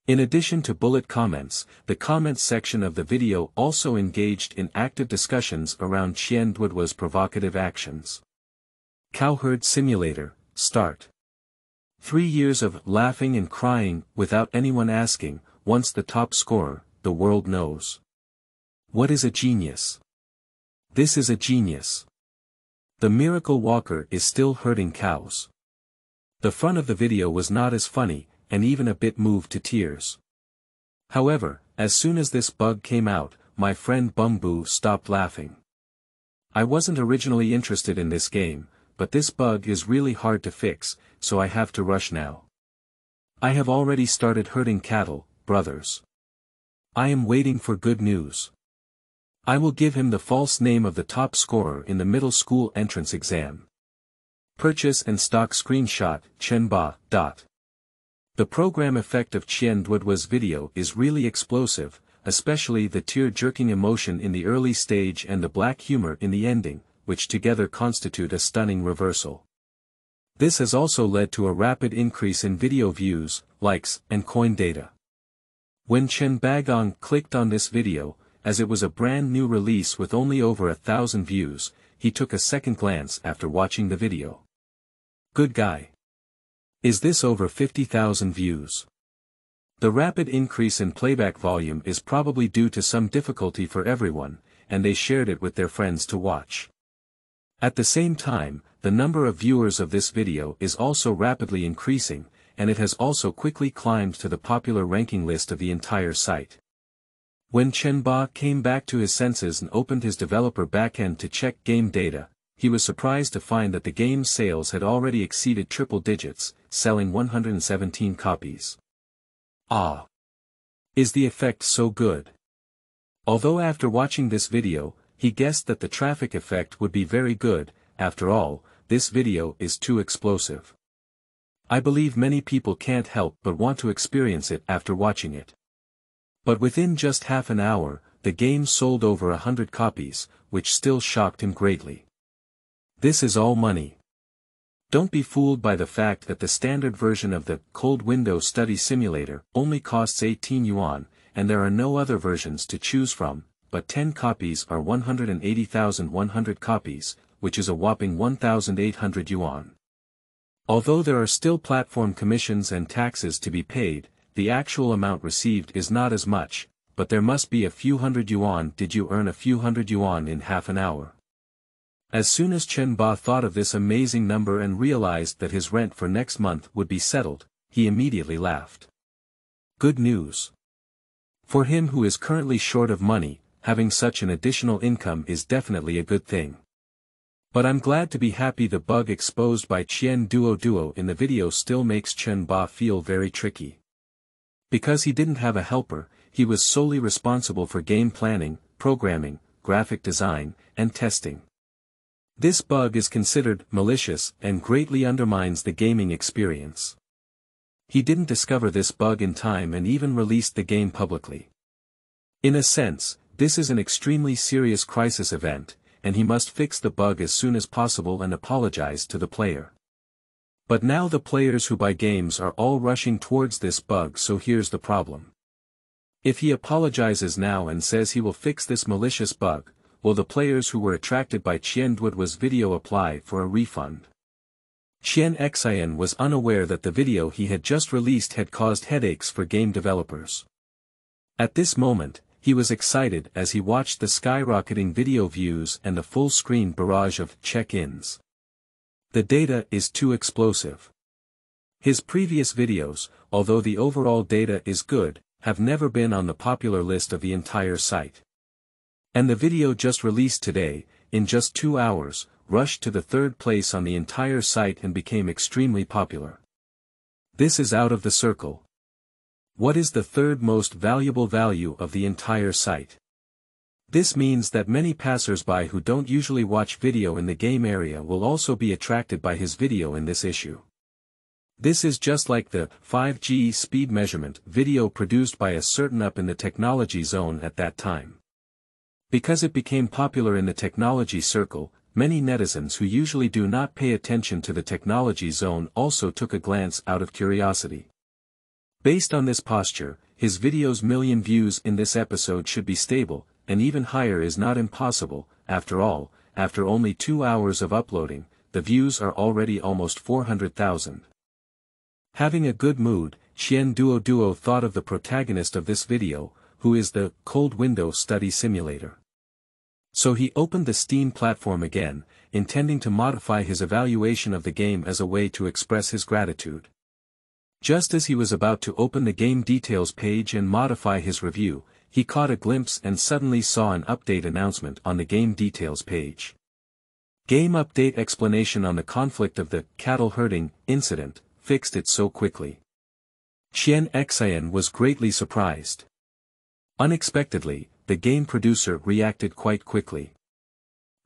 In addition to bullet comments, the comments section of the video also engaged in active discussions around Qian Duoduo's provocative actions. Cowherd Simulator, Start. Three years of laughing and crying without anyone asking, once the top scorer, the world knows. What is a genius? This is a genius. The miracle walker is still herding cows. The front of the video was not as funny, and even a bit moved to tears. However, as soon as this bug came out, my friend Bumbu stopped laughing. I wasn't originally interested in this game, but this bug is really hard to fix, so I have to rush now. I have already started herding cattle, brothers. I am waiting for good news. I will give him the false name of the top scorer in the middle school entrance exam. Purchase and stock screenshot, Chenba, dot. The program effect of Qian Duoduo's video is really explosive, especially the tear-jerking emotion in the early stage and the black humor in the ending, which together constitute a stunning reversal. This has also led to a rapid increase in video views, likes, and coin data. When Chen Bagong clicked on this video, as it was a brand new release with only over a thousand views, he took a second glance after watching the video. Good guy. Is this over 50,000 views? The rapid increase in playback volume is probably due to some difficulty for everyone, and they shared it with their friends to watch. At the same time, the number of viewers of this video is also rapidly increasing, and it has also quickly climbed to the popular ranking list of the entire site. When Chen Ba came back to his senses and opened his developer backend to check game data, he was surprised to find that the game's sales had already exceeded triple digits, selling 117 copies. Ah! Is the effect so good? Although after watching this video, he guessed that the traffic effect would be very good, after all, this video is too explosive. I believe many people can't help but want to experience it after watching it. But within just half an hour, the game sold over a hundred copies, which still shocked him greatly. This is all money. Don't be fooled by the fact that the standard version of the Cold Window Study Simulator only costs 18 yuan, and there are no other versions to choose from, but 10 copies are 180,100 copies, which is a whopping 1,800 yuan. Although there are still platform commissions and taxes to be paid, the actual amount received is not as much, but there must be a few hundred yuan did you earn a few hundred yuan in half an hour. As soon as Chen Ba thought of this amazing number and realized that his rent for next month would be settled, he immediately laughed. Good news. For him who is currently short of money, having such an additional income is definitely a good thing. But I'm glad to be happy the bug exposed by Qian Duo Duo in the video still makes Chen Ba feel very tricky. Because he didn't have a helper, he was solely responsible for game planning, programming, graphic design, and testing. This bug is considered malicious and greatly undermines the gaming experience. He didn't discover this bug in time and even released the game publicly. In a sense, this is an extremely serious crisis event, and he must fix the bug as soon as possible and apologize to the player. But now the players who buy games are all rushing towards this bug so here's the problem. If he apologizes now and says he will fix this malicious bug, will the players who were attracted by Qian Duoduo's video apply for a refund? Qian Xian was unaware that the video he had just released had caused headaches for game developers. At this moment, he was excited as he watched the skyrocketing video views and the full-screen barrage of check-ins. The data is too explosive. His previous videos, although the overall data is good, have never been on the popular list of the entire site. And the video just released today, in just two hours, rushed to the third place on the entire site and became extremely popular. This is out of the circle. What is the third most valuable value of the entire site? This means that many passers-by who don't usually watch video in the game area will also be attracted by his video in this issue. This is just like the 5G speed measurement video produced by a certain up in the technology zone at that time. Because it became popular in the technology circle, many netizens who usually do not pay attention to the technology zone also took a glance out of curiosity. Based on this posture, his video's million views in this episode should be stable, and even higher is not impossible, after all, after only two hours of uploading, the views are already almost 400,000. Having a good mood, Qian Duo Duo thought of the protagonist of this video, who is the Cold Window Study Simulator. So he opened the Steam platform again, intending to modify his evaluation of the game as a way to express his gratitude. Just as he was about to open the game details page and modify his review, he caught a glimpse and suddenly saw an update announcement on the game details page. Game update explanation on the conflict of the cattle herding incident fixed it so quickly. Qian Xian was greatly surprised. Unexpectedly, the game producer reacted quite quickly.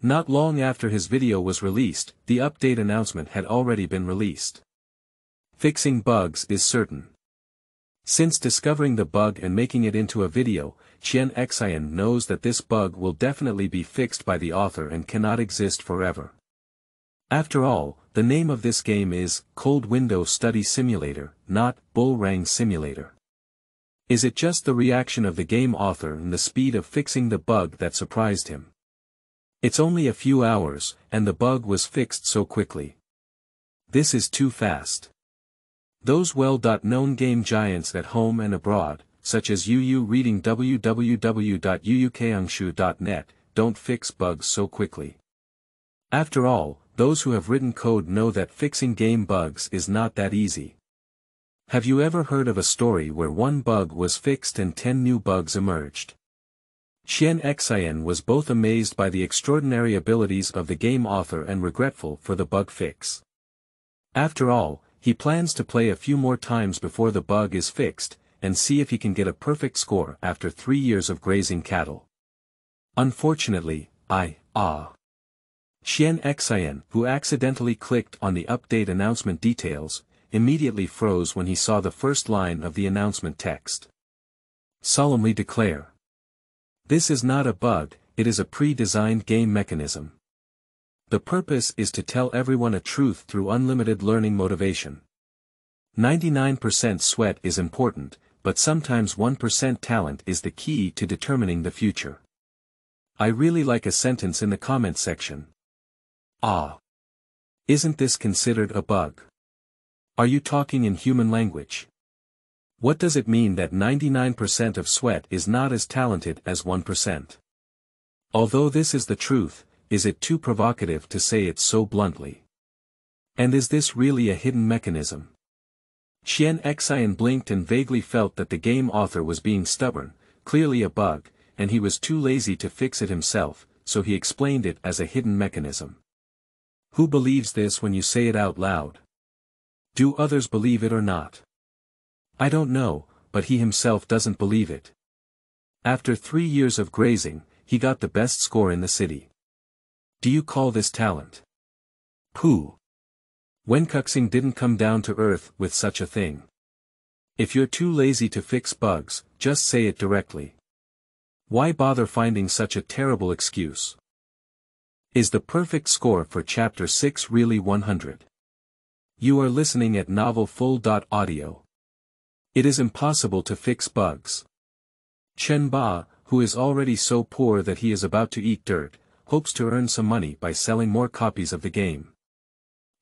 Not long after his video was released, the update announcement had already been released. Fixing bugs is certain. Since discovering the bug and making it into a video, Qian Xian knows that this bug will definitely be fixed by the author and cannot exist forever. After all, the name of this game is Cold Window Study Simulator, not Bull Rang Simulator. Is it just the reaction of the game author and the speed of fixing the bug that surprised him? It's only a few hours, and the bug was fixed so quickly. This is too fast. Those well-known game giants at home and abroad, such as UU reading www.uukangshu.net, don't fix bugs so quickly. After all, those who have written code know that fixing game bugs is not that easy. Have you ever heard of a story where one bug was fixed and ten new bugs emerged? Qian Xian was both amazed by the extraordinary abilities of the game author and regretful for the bug fix. After all, he plans to play a few more times before the bug is fixed, and see if he can get a perfect score after three years of grazing cattle. Unfortunately, I, ah. Qian Xian, who accidentally clicked on the update announcement details, immediately froze when he saw the first line of the announcement text. Solemnly declare. This is not a bug, it is a pre-designed game mechanism. The purpose is to tell everyone a truth through unlimited learning motivation. 99% sweat is important, but sometimes 1% talent is the key to determining the future. I really like a sentence in the comment section. Ah. Isn't this considered a bug? Are you talking in human language? What does it mean that 99% of sweat is not as talented as 1%? Although this is the truth, is it too provocative to say it so bluntly? And is this really a hidden mechanism? Qian Xian blinked and vaguely felt that the game author was being stubborn, clearly a bug, and he was too lazy to fix it himself, so he explained it as a hidden mechanism. Who believes this when you say it out loud? Do others believe it or not? I don't know, but he himself doesn't believe it. After three years of grazing, he got the best score in the city. Do you call this talent? Pooh. Wenkuxing didn't come down to earth with such a thing. If you're too lazy to fix bugs, just say it directly. Why bother finding such a terrible excuse? Is the perfect score for Chapter 6 really 100? You are listening at Novel Full. Audio. It is impossible to fix bugs. Chen Ba, who is already so poor that he is about to eat dirt, hopes to earn some money by selling more copies of the game.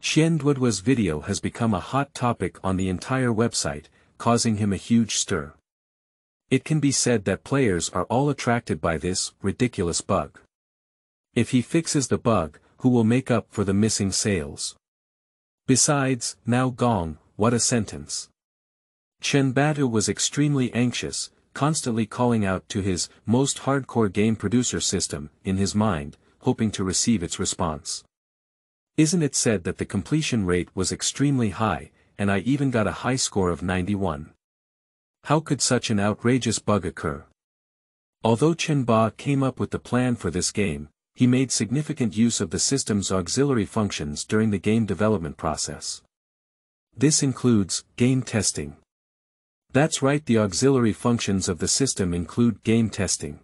Qian Duoduo's video has become a hot topic on the entire website, causing him a huge stir. It can be said that players are all attracted by this ridiculous bug. If he fixes the bug, who will make up for the missing sales? Besides, now Gong, what a sentence. Chen Batu was extremely anxious, constantly calling out to his most hardcore game producer system in his mind, hoping to receive its response. Isn't it said that the completion rate was extremely high, and I even got a high score of 91. How could such an outrageous bug occur? Although Chen Ba came up with the plan for this game, he made significant use of the system's auxiliary functions during the game development process. This includes game testing. That's right the auxiliary functions of the system include game testing.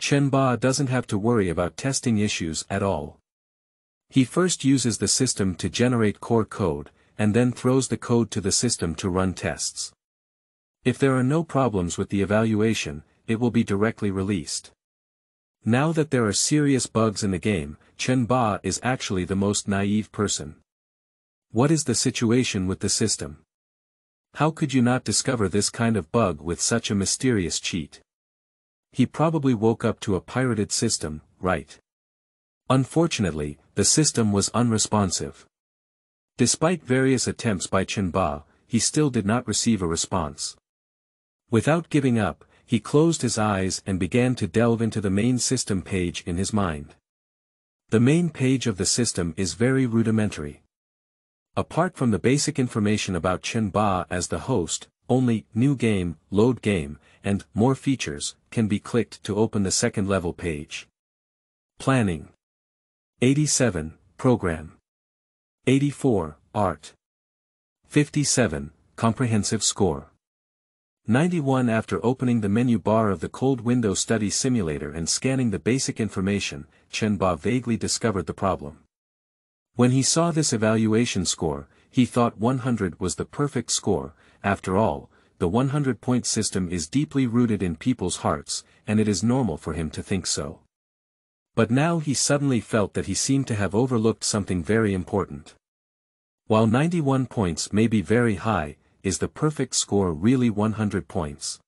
Chen Ba doesn't have to worry about testing issues at all. He first uses the system to generate core code, and then throws the code to the system to run tests. If there are no problems with the evaluation, it will be directly released. Now that there are serious bugs in the game, Chen Ba is actually the most naive person. What is the situation with the system? How could you not discover this kind of bug with such a mysterious cheat? He probably woke up to a pirated system, right? Unfortunately, the system was unresponsive. Despite various attempts by Chen Ba, he still did not receive a response. Without giving up, he closed his eyes and began to delve into the main system page in his mind. The main page of the system is very rudimentary. Apart from the basic information about Chen Ba as the host, only New Game, Load Game, and More Features can be clicked to open the second level page. Planning 87, Program. 84, Art. 57, Comprehensive Score. 91 After opening the menu bar of the cold window study simulator and scanning the basic information, Chen Ba vaguely discovered the problem. When he saw this evaluation score, he thought 100 was the perfect score, after all, the 100-point system is deeply rooted in people's hearts, and it is normal for him to think so. But now he suddenly felt that he seemed to have overlooked something very important. While 91 points may be very high, is the perfect score really 100 points?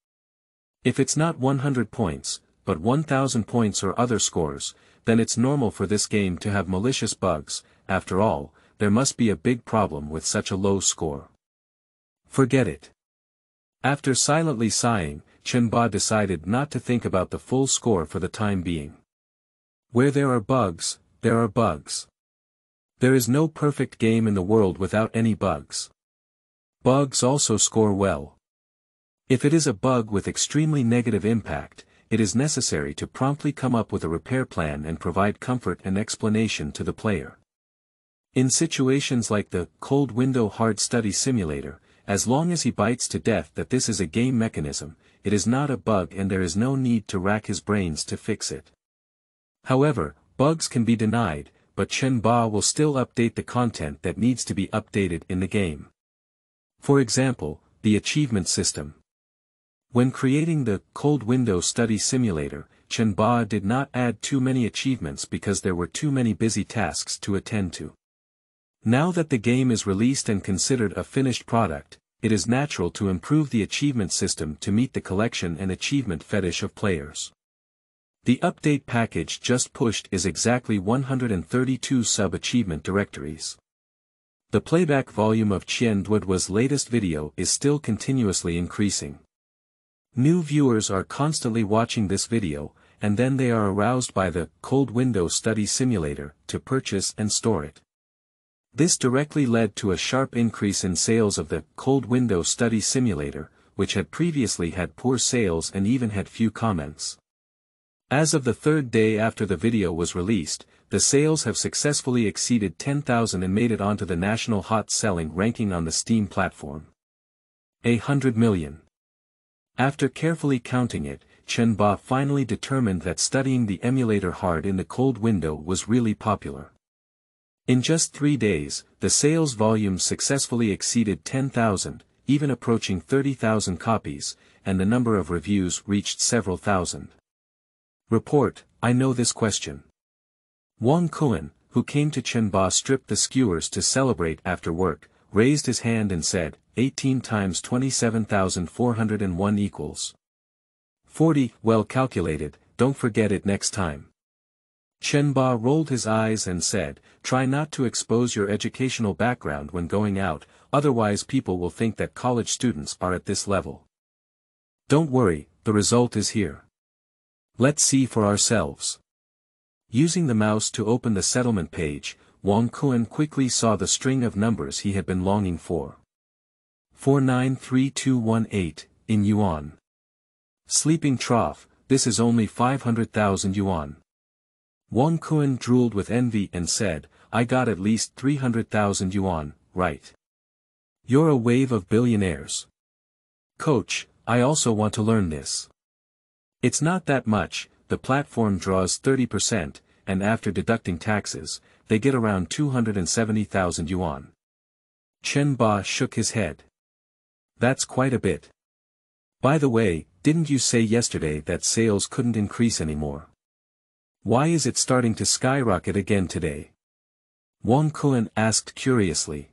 If it's not 100 points, but 1000 points or other scores, then it's normal for this game to have malicious bugs, after all, there must be a big problem with such a low score. Forget it. After silently sighing, Chen Ba decided not to think about the full score for the time being. Where there are bugs, there are bugs. There is no perfect game in the world without any bugs. Bugs also score well. If it is a bug with extremely negative impact, it is necessary to promptly come up with a repair plan and provide comfort and explanation to the player. In situations like the cold window hard study simulator, as long as he bites to death that this is a game mechanism, it is not a bug and there is no need to rack his brains to fix it. However, bugs can be denied, but Chen Ba will still update the content that needs to be updated in the game. For example, the achievement system. When creating the Cold Window Study Simulator, Chen Ba did not add too many achievements because there were too many busy tasks to attend to. Now that the game is released and considered a finished product, it is natural to improve the achievement system to meet the collection and achievement fetish of players. The update package just pushed is exactly 132 sub-achievement directories. The playback volume of Qian Duoduo's latest video is still continuously increasing. New viewers are constantly watching this video, and then they are aroused by the Cold Window Study Simulator to purchase and store it. This directly led to a sharp increase in sales of the Cold Window Study Simulator, which had previously had poor sales and even had few comments. As of the third day after the video was released, the sales have successfully exceeded 10,000 and made it onto the national hot selling ranking on the Steam platform. A hundred million. After carefully counting it, Chen Ba finally determined that studying the emulator hard in the cold window was really popular. In just three days, the sales volume successfully exceeded 10,000, even approaching 30,000 copies, and the number of reviews reached several thousand. Report, I know this question. Wang Kuan, who came to Chen Ba strip the skewers to celebrate after work, raised his hand and said, 18 times 27,401 equals. 40, well calculated, don't forget it next time. Chen Ba rolled his eyes and said, try not to expose your educational background when going out, otherwise people will think that college students are at this level. Don't worry, the result is here. Let's see for ourselves. Using the mouse to open the settlement page, Wang Kuan quickly saw the string of numbers he had been longing for. 493218, in yuan. Sleeping trough, this is only 500,000 yuan. Wang Kuan drooled with envy and said, I got at least 300,000 yuan, right? You're a wave of billionaires. Coach, I also want to learn this. It's not that much, the platform draws 30%, and after deducting taxes, they get around 270,000 yuan. Chen Ba shook his head. That's quite a bit. By the way, didn't you say yesterday that sales couldn't increase anymore? Why is it starting to skyrocket again today? Wang Kuan asked curiously.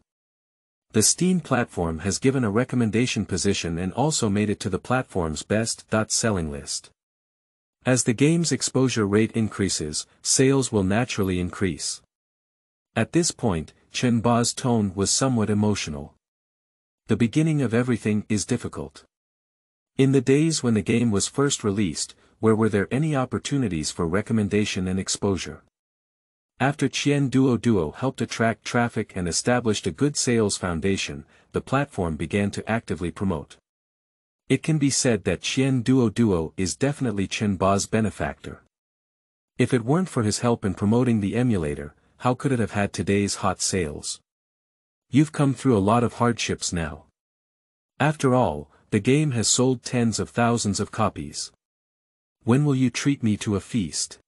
The Steam platform has given a recommendation position and also made it to the platform's best selling list. As the game's exposure rate increases, sales will naturally increase. At this point, Chen Ba's tone was somewhat emotional. The beginning of everything is difficult. In the days when the game was first released, where were there any opportunities for recommendation and exposure? After Qian Duo Duo helped attract traffic and established a good sales foundation, the platform began to actively promote. It can be said that Qian Duo Duo is definitely Chen Ba's benefactor. If it weren't for his help in promoting the emulator, how could it have had today's hot sales? You've come through a lot of hardships now. After all, the game has sold tens of thousands of copies. When will you treat me to a feast?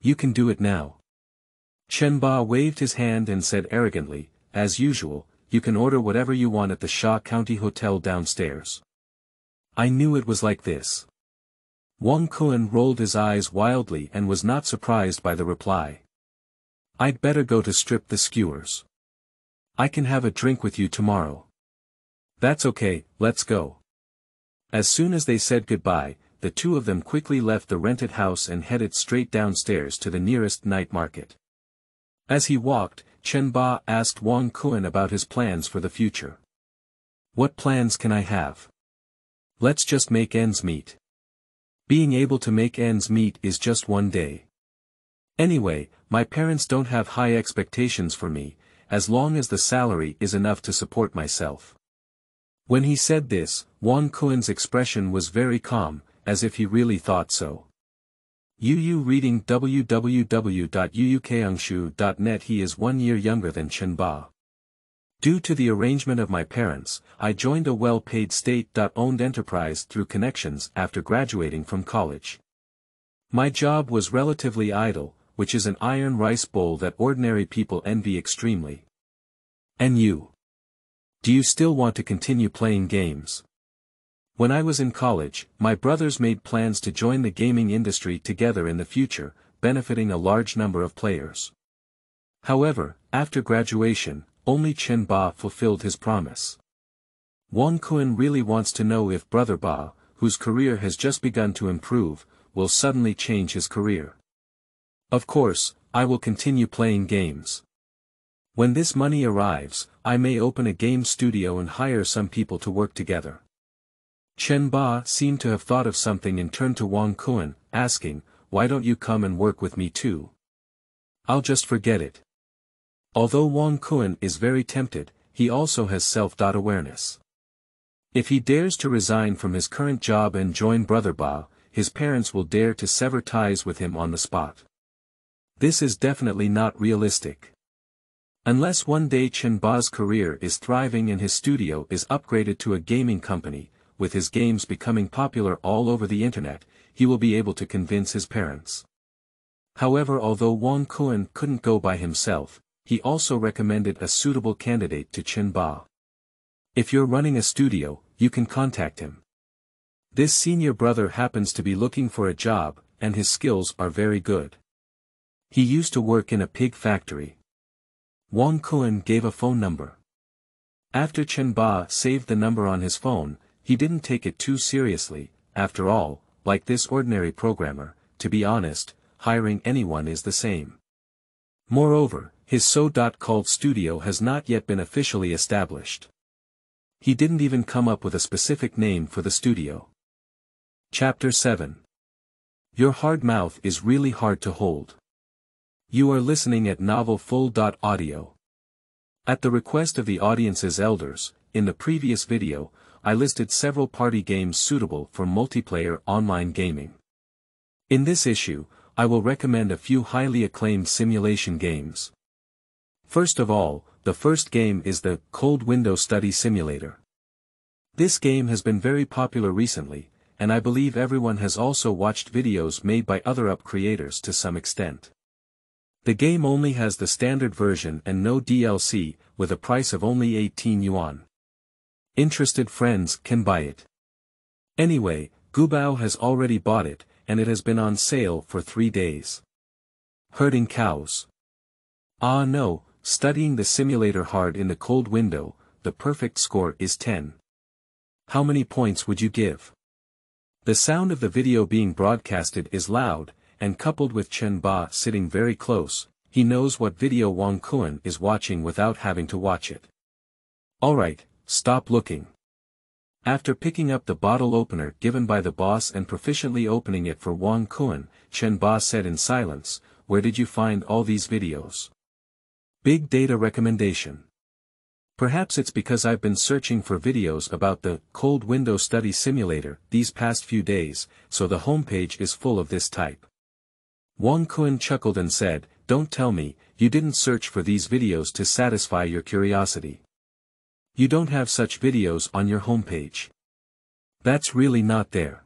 You can do it now. Chen Ba waved his hand and said arrogantly, as usual, you can order whatever you want at the Sha County Hotel downstairs. I knew it was like this. Wang Kuan rolled his eyes wildly and was not surprised by the reply. I'd better go to strip the skewers. I can have a drink with you tomorrow. That's okay, let's go. As soon as they said goodbye, the two of them quickly left the rented house and headed straight downstairs to the nearest night market. As he walked, Chen Ba asked Wang Kun about his plans for the future. What plans can I have? Let's just make ends meet. Being able to make ends meet is just one day. Anyway, my parents don't have high expectations for me, as long as the salary is enough to support myself. When he said this, Wang Kuen's expression was very calm, as if he really thought so. UU reading www.uukangshu.net He is one year younger than Chen Ba. Due to the arrangement of my parents, I joined a well-paid state-owned enterprise through connections after graduating from college. My job was relatively idle, which is an iron rice bowl that ordinary people envy extremely. And you? Do you still want to continue playing games? When I was in college, my brothers made plans to join the gaming industry together in the future, benefiting a large number of players. However, after graduation, only Chen Ba fulfilled his promise. Wang Kun really wants to know if Brother Ba, whose career has just begun to improve, will suddenly change his career. Of course, I will continue playing games. When this money arrives, I may open a game studio and hire some people to work together. Chen Ba seemed to have thought of something and turned to Wang Kun, asking, why don't you come and work with me too? I'll just forget it. Although Wang Kun is very tempted, he also has self-awareness. If he dares to resign from his current job and join Brother Ba, his parents will dare to sever ties with him on the spot. This is definitely not realistic. Unless one day Chen Ba's career is thriving and his studio is upgraded to a gaming company, with his games becoming popular all over the internet, he will be able to convince his parents. However although Wang Kun couldn't go by himself, he also recommended a suitable candidate to Chen Ba. If you're running a studio, you can contact him. This senior brother happens to be looking for a job, and his skills are very good. He used to work in a pig factory. Wang Kun gave a phone number. After Chen Ba saved the number on his phone, he didn't take it too seriously, after all, like this ordinary programmer, to be honest, hiring anyone is the same. Moreover, his so-called studio has not yet been officially established. He didn't even come up with a specific name for the studio. Chapter 7 Your hard mouth is really hard to hold. You are listening at Novel Full. Audio. At the request of the audience's elders, in the previous video, I listed several party games suitable for multiplayer online gaming. In this issue, I will recommend a few highly acclaimed simulation games. First of all, the first game is the Cold Window Study Simulator. This game has been very popular recently, and I believe everyone has also watched videos made by other UP creators to some extent. The game only has the standard version and no DLC, with a price of only 18 yuan. Interested friends can buy it. Anyway, Gubao has already bought it, and it has been on sale for three days. Herding cows. Ah no, Studying the simulator hard in the cold window, the perfect score is 10. How many points would you give? The sound of the video being broadcasted is loud, and coupled with Chen Ba sitting very close, he knows what video Wang Kun is watching without having to watch it. Alright, stop looking. After picking up the bottle opener given by the boss and proficiently opening it for Wang Kun, Chen Ba said in silence, where did you find all these videos? Big Data Recommendation Perhaps it's because I've been searching for videos about the Cold Window Study Simulator these past few days, so the homepage is full of this type. Wang Kun chuckled and said, Don't tell me, you didn't search for these videos to satisfy your curiosity. You don't have such videos on your homepage. That's really not there.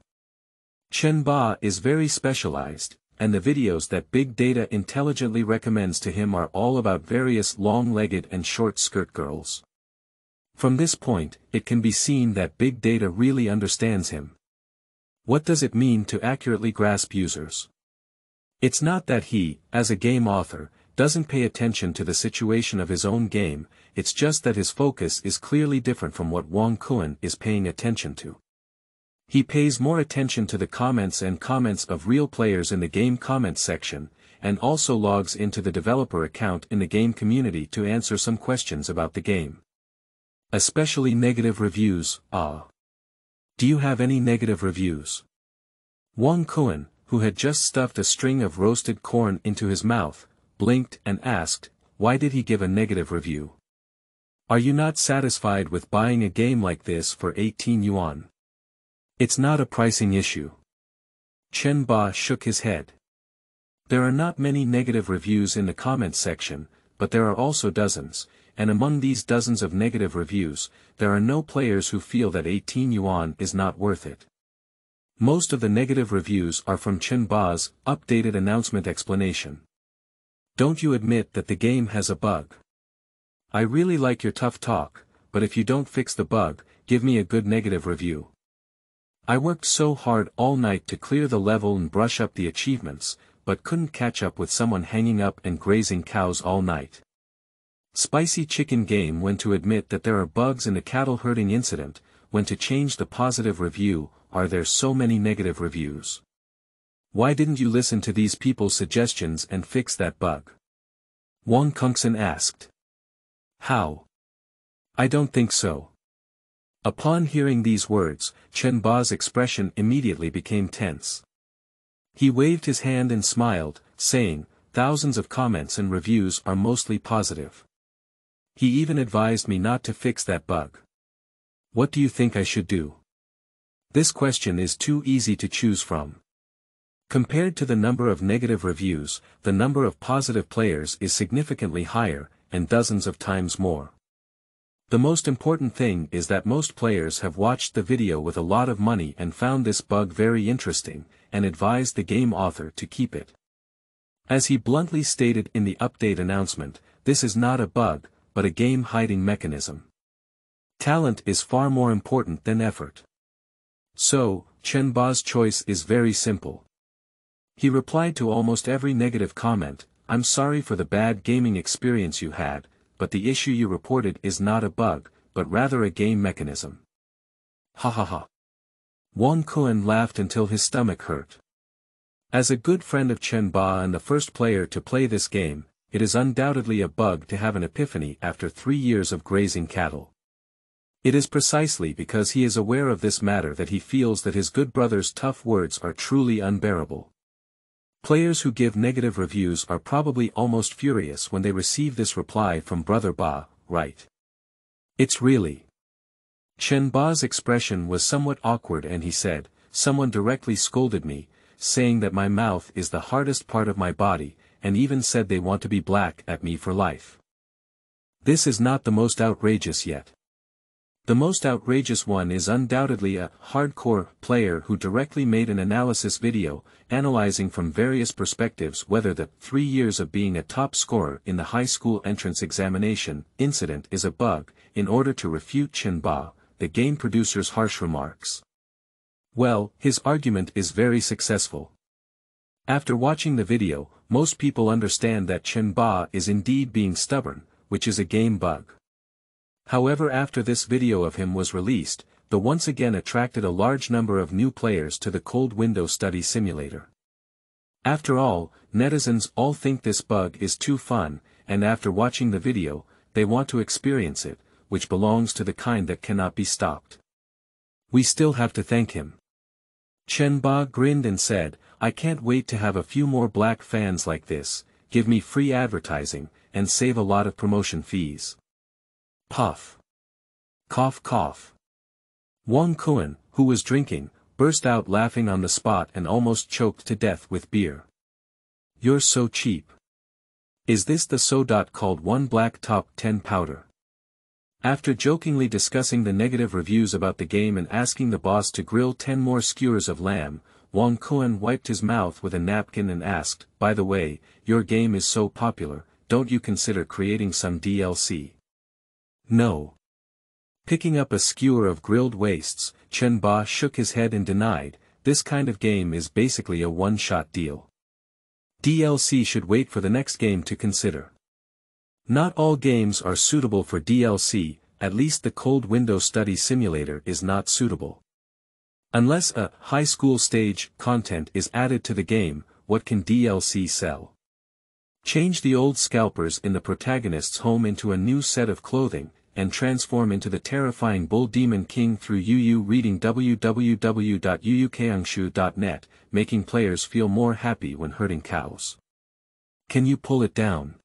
Chen Ba is very specialized, and the videos that Big Data intelligently recommends to him are all about various long-legged and short-skirt girls. From this point, it can be seen that Big Data really understands him. What does it mean to accurately grasp users? It's not that he, as a game author, doesn't pay attention to the situation of his own game, it's just that his focus is clearly different from what Wang Kuan is paying attention to. He pays more attention to the comments and comments of real players in the game comments section, and also logs into the developer account in the game community to answer some questions about the game. Especially negative reviews, ah. Do you have any negative reviews? Wang Kuan, who had just stuffed a string of roasted corn into his mouth, blinked and asked, why did he give a negative review? Are you not satisfied with buying a game like this for 18 yuan? It's not a pricing issue. Chen Ba shook his head. There are not many negative reviews in the comments section, but there are also dozens, and among these dozens of negative reviews, there are no players who feel that 18 yuan is not worth it. Most of the negative reviews are from Chen Ba's updated announcement explanation. Don't you admit that the game has a bug? I really like your tough talk, but if you don't fix the bug, give me a good negative review. I worked so hard all night to clear the level and brush up the achievements, but couldn't catch up with someone hanging up and grazing cows all night. Spicy Chicken Game when to admit that there are bugs in the cattle herding incident, when to change the positive review, are there so many negative reviews? Why didn't you listen to these people's suggestions and fix that bug? Wang Kungsan asked. How? I don't think so. Upon hearing these words, Chen Ba's expression immediately became tense. He waved his hand and smiled, saying, thousands of comments and reviews are mostly positive. He even advised me not to fix that bug. What do you think I should do? This question is too easy to choose from. Compared to the number of negative reviews, the number of positive players is significantly higher, and dozens of times more. The most important thing is that most players have watched the video with a lot of money and found this bug very interesting, and advised the game author to keep it. As he bluntly stated in the update announcement, this is not a bug, but a game hiding mechanism. Talent is far more important than effort. So, Chen Ba's choice is very simple. He replied to almost every negative comment, I'm sorry for the bad gaming experience you had, but the issue you reported is not a bug, but rather a game mechanism. Ha ha ha. Wang Kuan laughed until his stomach hurt. As a good friend of Chen Ba and the first player to play this game, it is undoubtedly a bug to have an epiphany after three years of grazing cattle. It is precisely because he is aware of this matter that he feels that his good brother's tough words are truly unbearable. Players who give negative reviews are probably almost furious when they receive this reply from Brother Ba, right? It's really. Chen Ba's expression was somewhat awkward and he said, someone directly scolded me, saying that my mouth is the hardest part of my body, and even said they want to be black at me for life. This is not the most outrageous yet. The most outrageous one is undoubtedly a hardcore player who directly made an analysis video, analyzing from various perspectives whether the three years of being a top scorer in the high school entrance examination incident is a bug, in order to refute Chen Ba, the game producer's harsh remarks. Well, his argument is very successful. After watching the video, most people understand that Chen Ba is indeed being stubborn, which is a game bug. However after this video of him was released, the once again attracted a large number of new players to the cold window study simulator. After all, netizens all think this bug is too fun, and after watching the video, they want to experience it, which belongs to the kind that cannot be stopped. We still have to thank him. Chen Ba grinned and said, I can't wait to have a few more black fans like this, give me free advertising, and save a lot of promotion fees. Puff. Cough cough. Wang Kuan, who was drinking, burst out laughing on the spot and almost choked to death with beer. You're so cheap. Is this the soda called one black top 10 powder? After jokingly discussing the negative reviews about the game and asking the boss to grill 10 more skewers of lamb, Wang Kuan wiped his mouth with a napkin and asked, by the way, your game is so popular, don't you consider creating some DLC? No. Picking up a skewer of grilled wastes, Chen Ba shook his head and denied, this kind of game is basically a one-shot deal. DLC should wait for the next game to consider. Not all games are suitable for DLC, at least the Cold Window Study Simulator is not suitable. Unless a high school stage content is added to the game, what can DLC sell? Change the old scalpers in the protagonist's home into a new set of clothing, and transform into the terrifying Bull Demon King through UU reading www.uukangshu.net, making players feel more happy when herding cows. Can you pull it down?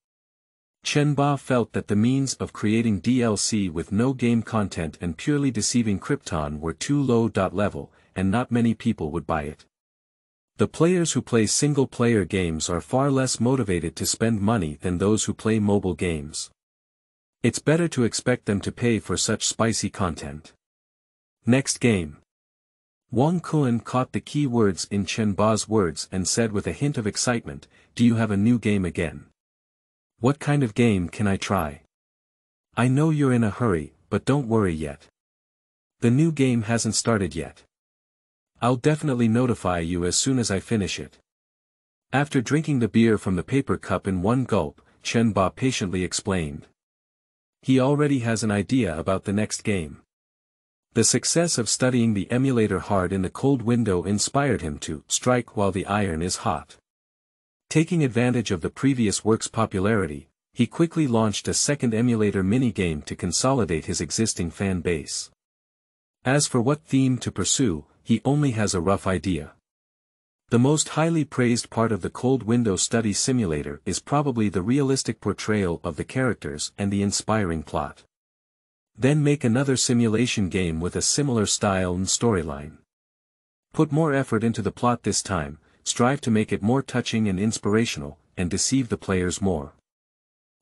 Chen Ba felt that the means of creating DLC with no game content and purely deceiving Krypton were too low. Level, and not many people would buy it. The players who play single-player games are far less motivated to spend money than those who play mobile games. It's better to expect them to pay for such spicy content. Next game. Wang Kuan caught the key words in Chen Ba's words and said with a hint of excitement, do you have a new game again? What kind of game can I try? I know you're in a hurry, but don't worry yet. The new game hasn't started yet. I'll definitely notify you as soon as I finish it. After drinking the beer from the paper cup in one gulp, Chen Ba patiently explained. He already has an idea about the next game. The success of studying the emulator hard in the cold window inspired him to strike while the iron is hot. Taking advantage of the previous work's popularity, he quickly launched a second emulator minigame to consolidate his existing fan base. As for what theme to pursue, he only has a rough idea. The most highly praised part of the Cold Window Study Simulator is probably the realistic portrayal of the characters and the inspiring plot. Then make another simulation game with a similar style and storyline. Put more effort into the plot this time, strive to make it more touching and inspirational, and deceive the players more.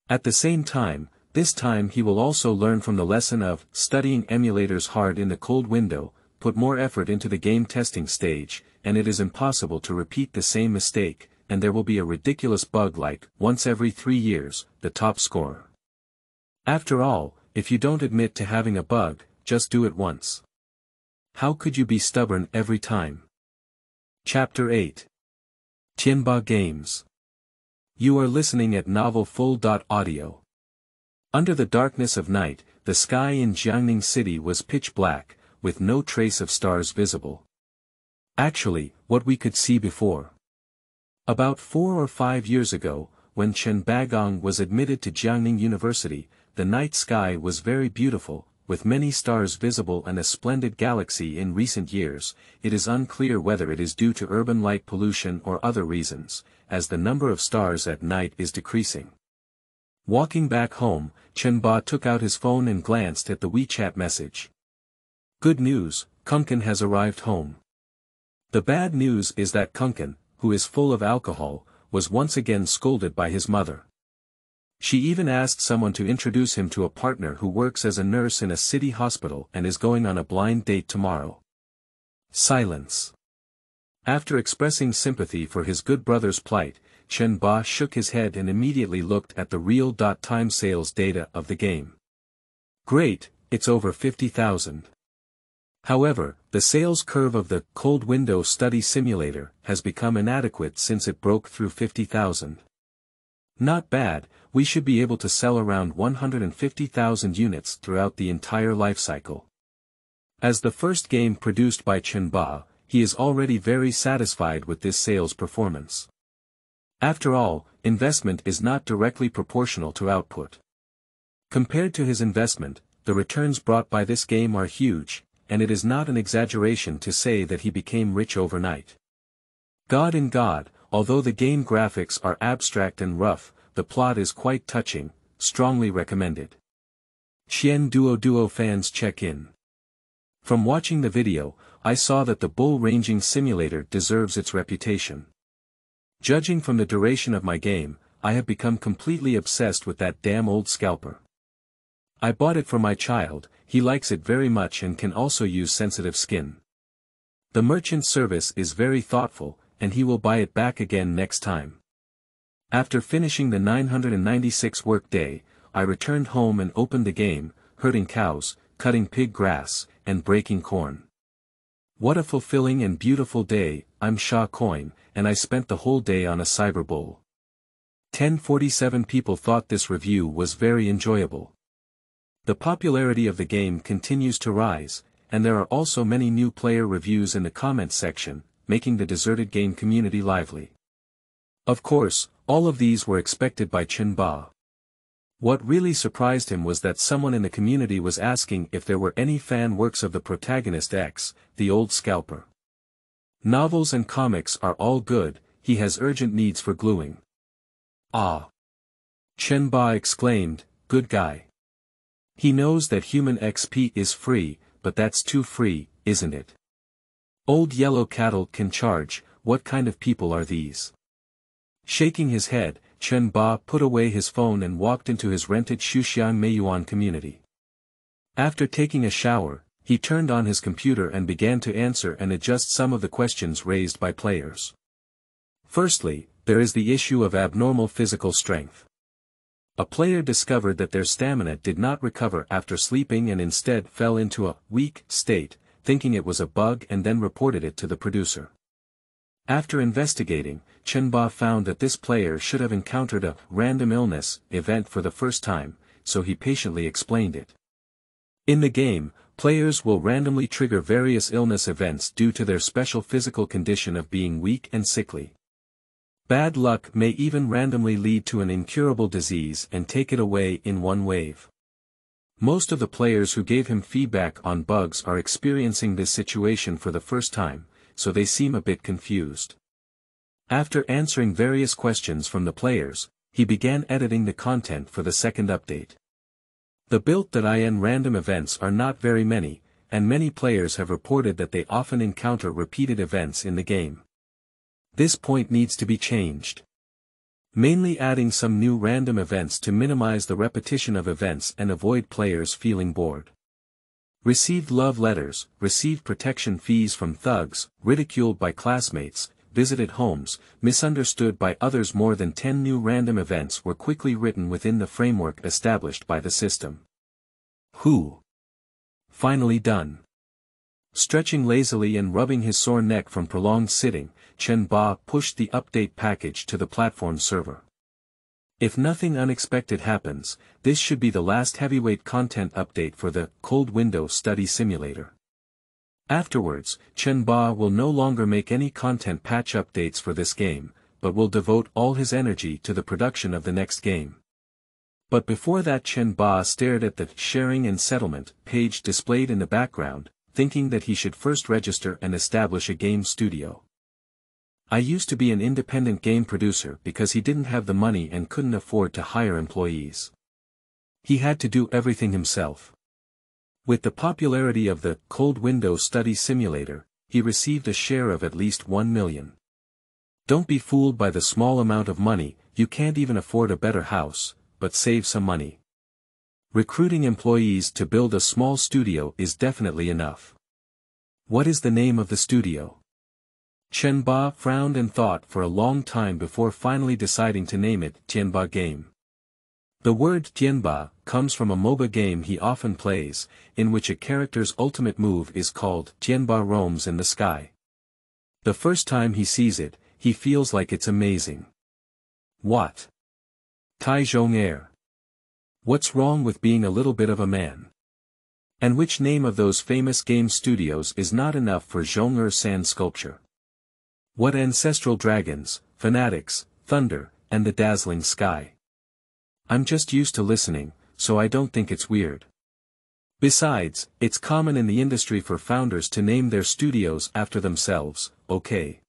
At the same time, this time he will also learn from the lesson of studying emulators hard in the cold window, put more effort into the game testing stage, and it is impossible to repeat the same mistake, and there will be a ridiculous bug like, once every three years, the top scorer. After all, if you don't admit to having a bug, just do it once. How could you be stubborn every time? Chapter 8 Tianba Games You are listening at Novel Full. Audio. Under the darkness of night, the sky in Jiangning City was pitch black, with no trace of stars visible. Actually, what we could see before. About four or five years ago, when Chen Bagong was admitted to Jiangning University, the night sky was very beautiful, with many stars visible and a splendid galaxy in recent years, it is unclear whether it is due to urban light pollution or other reasons, as the number of stars at night is decreasing. Walking back home, Chen Ba took out his phone and glanced at the WeChat message. Good news, Kunken has arrived home. The bad news is that Kunken, who is full of alcohol, was once again scolded by his mother. She even asked someone to introduce him to a partner who works as a nurse in a city hospital and is going on a blind date tomorrow. Silence. After expressing sympathy for his good brother's plight, Chen Ba shook his head and immediately looked at the real-time sales data of the game. Great, it's over 50,000. However, the sales curve of the Cold Window Study Simulator has become inadequate since it broke through 50,000. Not bad, we should be able to sell around 150,000 units throughout the entire lifecycle. As the first game produced by Chen Ba, he is already very satisfied with this sales performance. After all, investment is not directly proportional to output. Compared to his investment, the returns brought by this game are huge, and it is not an exaggeration to say that he became rich overnight. God in God, although the game graphics are abstract and rough, the plot is quite touching, strongly recommended. Qian Duo Duo fans check in. From watching the video, I saw that the bull ranging simulator deserves its reputation. Judging from the duration of my game, I have become completely obsessed with that damn old scalper. I bought it for my child, he likes it very much and can also use sensitive skin. The merchant service is very thoughtful, and he will buy it back again next time. After finishing the 996 work day, I returned home and opened the game, herding cows, cutting pig grass, and breaking corn. What a fulfilling and beautiful day, I'm Sha Coin, and I spent the whole day on a cyber bull. 1047 people thought this review was very enjoyable. The popularity of the game continues to rise, and there are also many new player reviews in the comments section, making the deserted game community lively. Of course, all of these were expected by Chen Ba. What really surprised him was that someone in the community was asking if there were any fan works of the protagonist X, the old scalper. Novels and comics are all good, he has urgent needs for gluing. Ah! Chen Ba exclaimed, good guy. He knows that human XP is free, but that's too free, isn't it? Old yellow cattle can charge, what kind of people are these? Shaking his head, Chen Ba put away his phone and walked into his rented Xuxiang Meiyuan community. After taking a shower, he turned on his computer and began to answer and adjust some of the questions raised by players. Firstly, there is the issue of abnormal physical strength. A player discovered that their stamina did not recover after sleeping and instead fell into a weak state, thinking it was a bug and then reported it to the producer. After investigating, Chen Ba found that this player should have encountered a random illness event for the first time, so he patiently explained it. In the game, players will randomly trigger various illness events due to their special physical condition of being weak and sickly. Bad luck may even randomly lead to an incurable disease and take it away in one wave. Most of the players who gave him feedback on bugs are experiencing this situation for the first time, so they seem a bit confused. After answering various questions from the players, he began editing the content for the second update. The built.in random events are not very many, and many players have reported that they often encounter repeated events in the game. This point needs to be changed. Mainly adding some new random events to minimize the repetition of events and avoid players feeling bored. Received love letters, received protection fees from thugs, ridiculed by classmates, visited homes, misunderstood by others more than 10 new random events were quickly written within the framework established by the system. Who? Finally done. Stretching lazily and rubbing his sore neck from prolonged sitting, Chen Ba pushed the update package to the platform server. If nothing unexpected happens, this should be the last heavyweight content update for the Cold Window Study Simulator. Afterwards, Chen Ba will no longer make any content patch updates for this game, but will devote all his energy to the production of the next game. But before that Chen Ba stared at the sharing and settlement page displayed in the background, thinking that he should first register and establish a game studio. I used to be an independent game producer because he didn't have the money and couldn't afford to hire employees. He had to do everything himself. With the popularity of the Cold Window Study Simulator, he received a share of at least 1 million. Don't be fooled by the small amount of money, you can't even afford a better house, but save some money. Recruiting employees to build a small studio is definitely enough. What is the name of the studio? Chen Ba frowned and thought for a long time before finally deciding to name it Tianba Game. The word Tianba comes from a MOBA game he often plays, in which a character's ultimate move is called Tianba roams in the sky. The first time he sees it, he feels like it's amazing. What? Tai Zhong Air. What's wrong with being a little bit of a man? And which name of those famous game studios is not enough for Zhong Er sand sculpture? What ancestral dragons, fanatics, thunder, and the dazzling sky. I'm just used to listening, so I don't think it's weird. Besides, it's common in the industry for founders to name their studios after themselves, okay.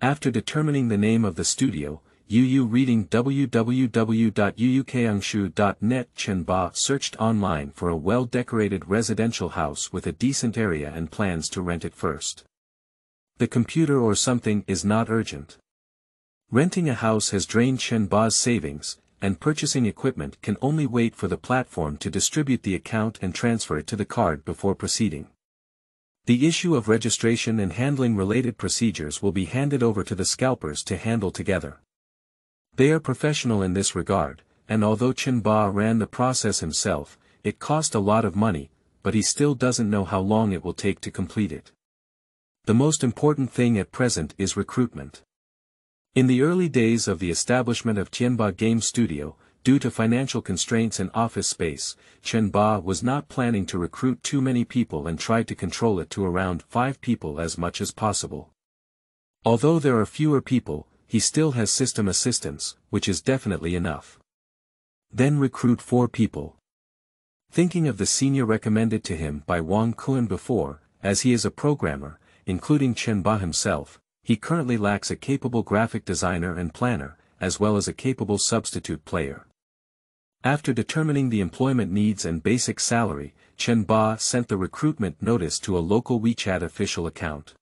After determining the name of the studio, Yu reading www.uukangshu.net Chen Ba searched online for a well-decorated residential house with a decent area and plans to rent it first. The computer or something is not urgent. Renting a house has drained Chen Ba's savings, and purchasing equipment can only wait for the platform to distribute the account and transfer it to the card before proceeding. The issue of registration and handling related procedures will be handed over to the scalpers to handle together. They are professional in this regard, and although Chen Ba ran the process himself, it cost a lot of money, but he still doesn't know how long it will take to complete it. The most important thing at present is recruitment. In the early days of the establishment of Tianba Game Studio, due to financial constraints and office space, Chen Ba was not planning to recruit too many people and tried to control it to around five people as much as possible. Although there are fewer people, he still has system assistants, which is definitely enough. Then recruit four people. Thinking of the senior recommended to him by Wang Kun before, as he is a programmer, including Chen Ba himself, he currently lacks a capable graphic designer and planner, as well as a capable substitute player. After determining the employment needs and basic salary, Chen Ba sent the recruitment notice to a local WeChat official account.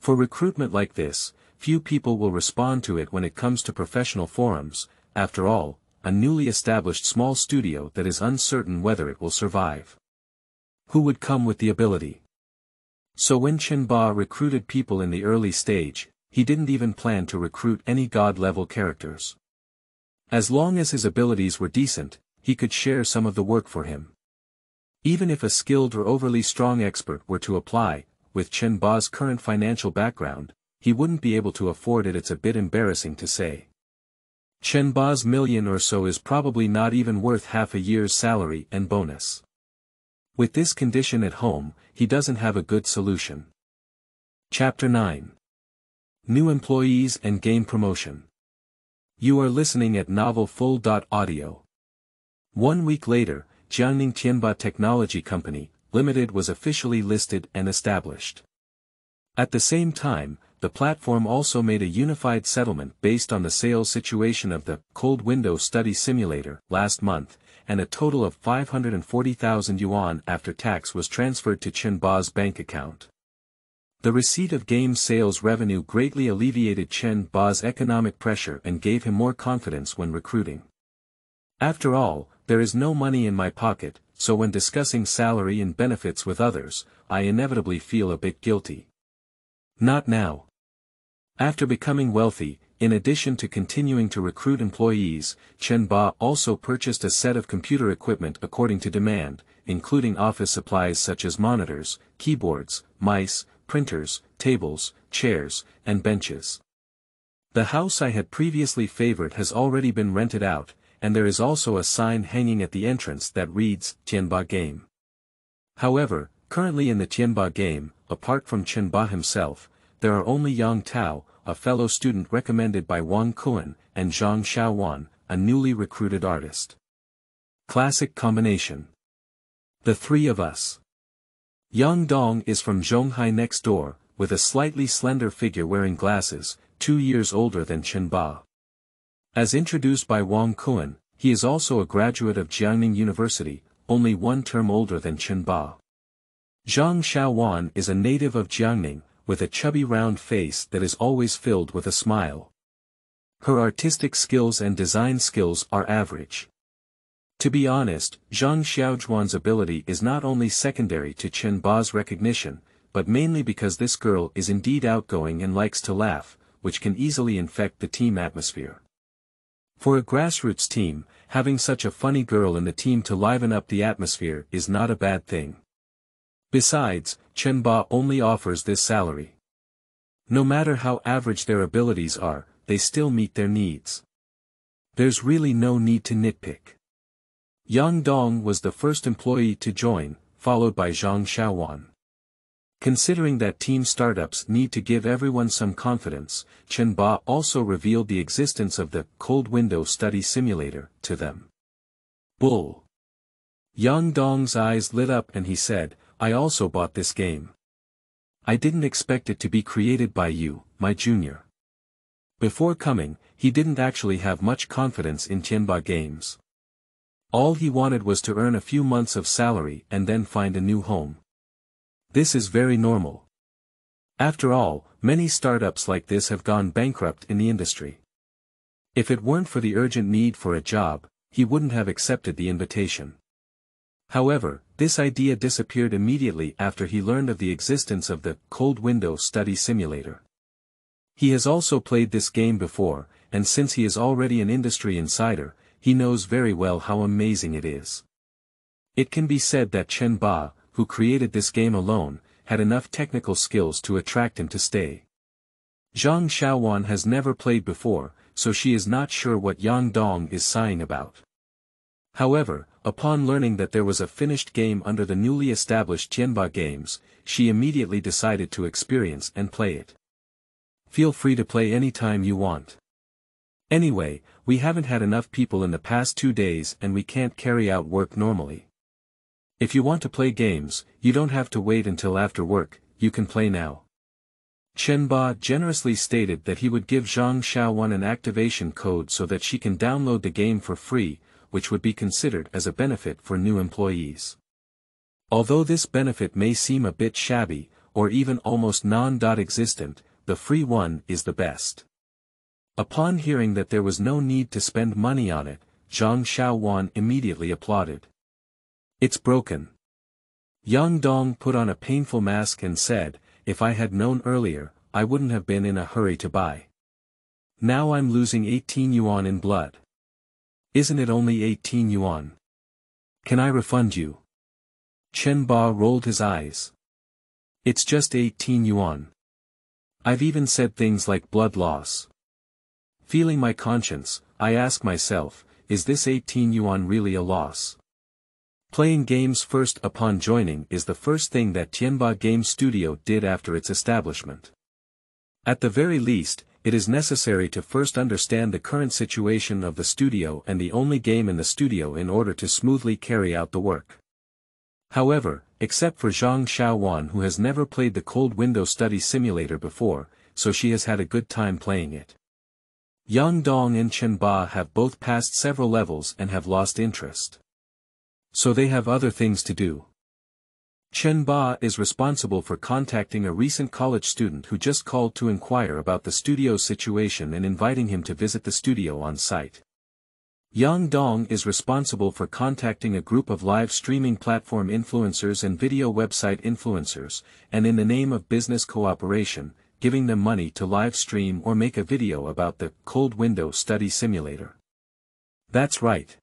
For recruitment like this, few people will respond to it when it comes to professional forums, after all, a newly established small studio that is uncertain whether it will survive. Who would come with the ability? So when Chen Ba recruited people in the early stage, he didn't even plan to recruit any god-level characters. As long as his abilities were decent, he could share some of the work for him. Even if a skilled or overly strong expert were to apply, with Chen Ba's current financial background, he wouldn't be able to afford it it's a bit embarrassing to say. Chen Ba's million or so is probably not even worth half a year's salary and bonus. With this condition at home, he doesn't have a good solution. Chapter 9 New Employees and Game Promotion You are listening at Novel Full Audio. One week later, Jiangning Tianba Technology Company, Limited was officially listed and established. At the same time, the platform also made a unified settlement based on the sales situation of the Cold Window Study Simulator last month, and a total of 540,000 yuan after tax was transferred to Chen Ba's bank account. The receipt of game sales revenue greatly alleviated Chen Ba's economic pressure and gave him more confidence when recruiting. After all, there is no money in my pocket, so when discussing salary and benefits with others, I inevitably feel a bit guilty. Not now. After becoming wealthy, in addition to continuing to recruit employees, Chen Ba also purchased a set of computer equipment according to demand, including office supplies such as monitors, keyboards, mice, printers, tables, chairs, and benches. The house I had previously favored has already been rented out, and there is also a sign hanging at the entrance that reads, Tianba Game. However, currently in the Tianba game, apart from Chen Ba himself, there are only Yang Tao, a fellow student recommended by Wang Kuan, and Zhang Xiaowan, a newly recruited artist. Classic combination. The three of us. Yang Dong is from Zhonghai next door, with a slightly slender figure wearing glasses, two years older than Chen Ba. As introduced by Wang Kuan, he is also a graduate of Jiangning University, only one term older than Chen Ba. Zhang Xiaowan is a native of Jiangning, with a chubby round face that is always filled with a smile. Her artistic skills and design skills are average. To be honest, Zhang Xiaojuan's ability is not only secondary to Chen Ba's recognition, but mainly because this girl is indeed outgoing and likes to laugh, which can easily infect the team atmosphere. For a grassroots team, having such a funny girl in the team to liven up the atmosphere is not a bad thing. Besides, Chen Ba only offers this salary. No matter how average their abilities are, they still meet their needs. There's really no need to nitpick. Yang Dong was the first employee to join, followed by Zhang Xiaowan. Considering that team startups need to give everyone some confidence, Chen Ba also revealed the existence of the Cold Window Study Simulator to them. Bull. Yang Dong's eyes lit up and he said, I also bought this game. I didn't expect it to be created by you, my junior. Before coming, he didn't actually have much confidence in Tianba games. All he wanted was to earn a few months of salary and then find a new home. This is very normal. After all, many startups like this have gone bankrupt in the industry. If it weren't for the urgent need for a job, he wouldn't have accepted the invitation. However, this idea disappeared immediately after he learned of the existence of the Cold Window Study Simulator. He has also played this game before, and since he is already an industry insider, he knows very well how amazing it is. It can be said that Chen Ba, who created this game alone, had enough technical skills to attract him to stay. Zhang Xiaowan has never played before, so she is not sure what Yang Dong is sighing about. However, upon learning that there was a finished game under the newly established Tianba Games, she immediately decided to experience and play it. Feel free to play any time you want. Anyway, we haven't had enough people in the past two days and we can't carry out work normally. If you want to play games, you don't have to wait until after work, you can play now. Chen Ba generously stated that he would give Zhang Xiaowan an activation code so that she can download the game for free, which would be considered as a benefit for new employees. Although this benefit may seem a bit shabby, or even almost non-existent, the free one is the best. Upon hearing that there was no need to spend money on it, Zhang Xiaowan immediately applauded. It's broken. Yang Dong put on a painful mask and said, if I had known earlier, I wouldn't have been in a hurry to buy. Now I'm losing 18 yuan in blood. Isn't it only 18 yuan? Can I refund you? Chen Ba rolled his eyes. It's just 18 yuan. I've even said things like blood loss. Feeling my conscience, I ask myself, is this 18 yuan really a loss? Playing games first upon joining is the first thing that Tianba Game Studio did after its establishment. At the very least, it is necessary to first understand the current situation of the studio and the only game in the studio in order to smoothly carry out the work. However, except for Zhang Xiaowan who has never played the Cold Window Study Simulator before, so she has had a good time playing it. Yang Dong and Chen Ba have both passed several levels and have lost interest. So they have other things to do. Chen Ba is responsible for contacting a recent college student who just called to inquire about the studio's situation and inviting him to visit the studio on site. Yang Dong is responsible for contacting a group of live streaming platform influencers and video website influencers, and in the name of business cooperation, giving them money to live stream or make a video about the cold window study simulator. That's right.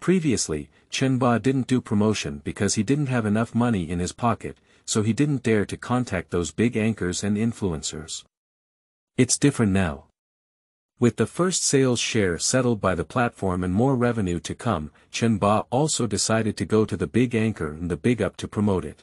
Previously, Chen Ba didn't do promotion because he didn't have enough money in his pocket, so he didn't dare to contact those big anchors and influencers. It's different now. With the first sales share settled by the platform and more revenue to come, Chen Ba also decided to go to the big anchor and the big up to promote it.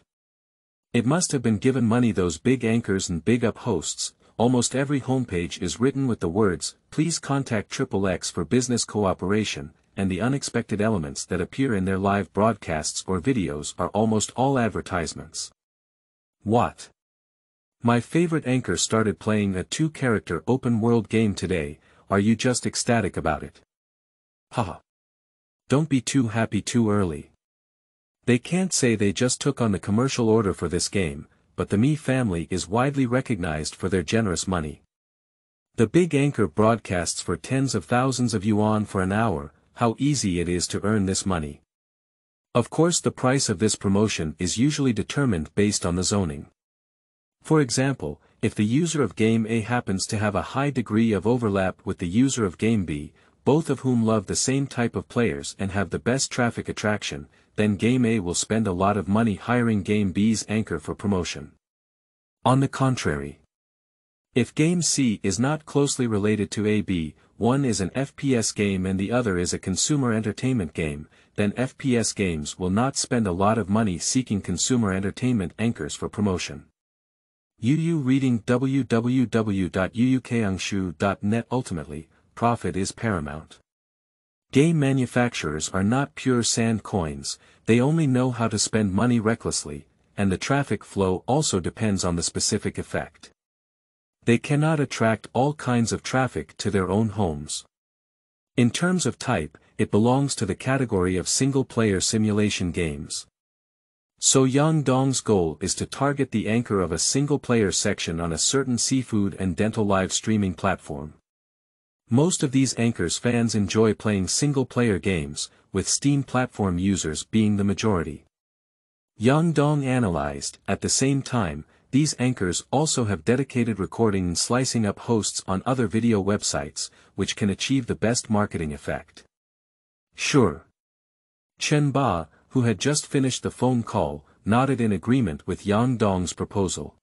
It must have been given money those big anchors and big up hosts, almost every homepage is written with the words, please contact Triple X for business cooperation, and the unexpected elements that appear in their live broadcasts or videos are almost all advertisements. What? My favorite anchor started playing a two-character open-world game today, are you just ecstatic about it? Haha. Don't be too happy too early. They can't say they just took on the commercial order for this game, but the Mi family is widely recognized for their generous money. The big anchor broadcasts for tens of thousands of yuan for an hour, how easy it is to earn this money. Of course the price of this promotion is usually determined based on the zoning. For example, if the user of game A happens to have a high degree of overlap with the user of game B, both of whom love the same type of players and have the best traffic attraction, then game A will spend a lot of money hiring game B's anchor for promotion. On the contrary, if game C is not closely related to AB, one is an FPS game and the other is a consumer entertainment game, then FPS games will not spend a lot of money seeking consumer entertainment anchors for promotion. UU reading www.uukangshu.net Ultimately, profit is paramount. Game manufacturers are not pure sand coins, they only know how to spend money recklessly, and the traffic flow also depends on the specific effect. They cannot attract all kinds of traffic to their own homes. In terms of type, it belongs to the category of single-player simulation games. So Yang Dong's goal is to target the anchor of a single-player section on a certain seafood and dental live streaming platform. Most of these anchors fans enjoy playing single-player games, with Steam platform users being the majority. Yang Dong analyzed, at the same time, these anchors also have dedicated recording and slicing up hosts on other video websites, which can achieve the best marketing effect. Sure. Chen Ba, who had just finished the phone call, nodded in agreement with Yang Dong's proposal.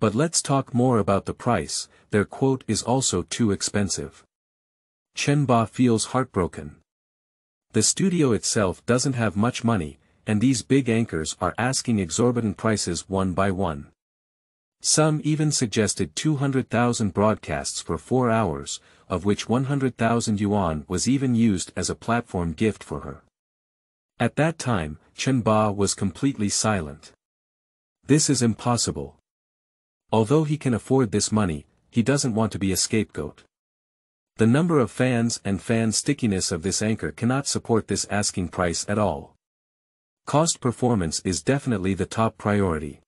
But let's talk more about the price, their quote is also too expensive. Chen Ba feels heartbroken. The studio itself doesn't have much money, and these big anchors are asking exorbitant prices one by one. Some even suggested 200,000 broadcasts for four hours, of which 100,000 yuan was even used as a platform gift for her. At that time, Chen Ba was completely silent. This is impossible. Although he can afford this money, he doesn't want to be a scapegoat. The number of fans and fan stickiness of this anchor cannot support this asking price at all. Cost performance is definitely the top priority.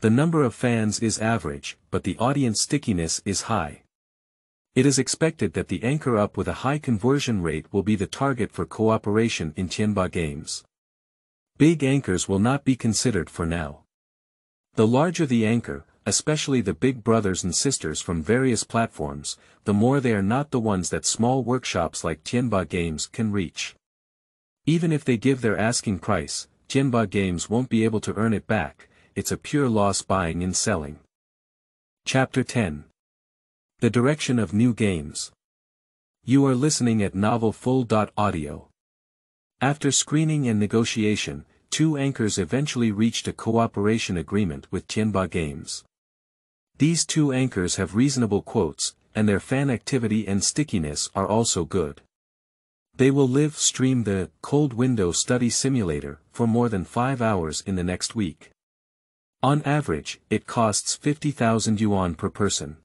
The number of fans is average, but the audience stickiness is high. It is expected that the anchor up with a high conversion rate will be the target for cooperation in Tianba games. Big anchors will not be considered for now. The larger the anchor, especially the big brothers and sisters from various platforms, the more they are not the ones that small workshops like Tianba Games can reach. Even if they give their asking price, Tianba Games won't be able to earn it back, it's a pure loss buying and selling. Chapter 10 The Direction of New Games You are listening at Novel Full. Audio. After screening and negotiation, two anchors eventually reached a cooperation agreement with Tianba Games. These two anchors have reasonable quotes, and their fan activity and stickiness are also good. They will live stream the Cold Window Study Simulator for more than 5 hours in the next week. On average, it costs 50,000 yuan per person.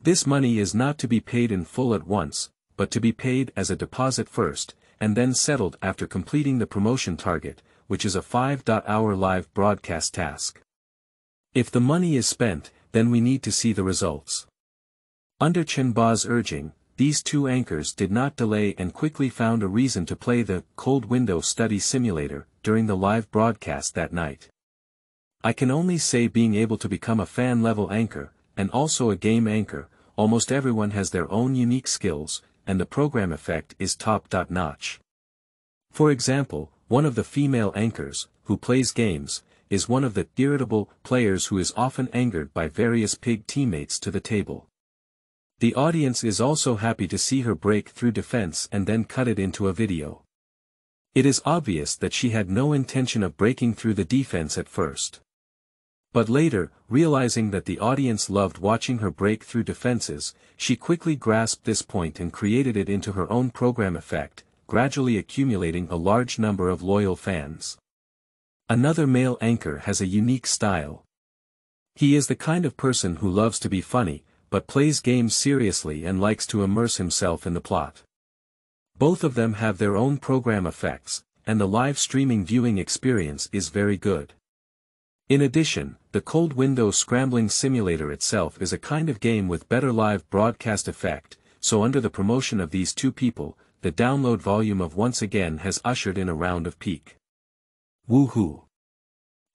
This money is not to be paid in full at once, but to be paid as a deposit first, and then settled after completing the promotion target, which is a 5-hour live broadcast task. If the money is spent, then we need to see the results. Under Chen Ba's urging, these two anchors did not delay and quickly found a reason to play the Cold Window Study Simulator during the live broadcast that night. I can only say being able to become a fan-level anchor, and also a game anchor, almost everyone has their own unique skills, and the program effect is top-notch. For example, one of the female anchors, who plays games, is one of the irritable players who is often angered by various pig teammates to the table. The audience is also happy to see her break through defense and then cut it into a video. It is obvious that she had no intention of breaking through the defense at first. But later, realizing that the audience loved watching her break through defenses, she quickly grasped this point and created it into her own program effect, gradually accumulating a large number of loyal fans. Another male anchor has a unique style. He is the kind of person who loves to be funny, but plays games seriously and likes to immerse himself in the plot. Both of them have their own program effects, and the live streaming viewing experience is very good. In addition, the cold window scrambling simulator itself is a kind of game with better live broadcast effect, so under the promotion of these two people, the download volume of once again has ushered in a round of peak. Woohoo!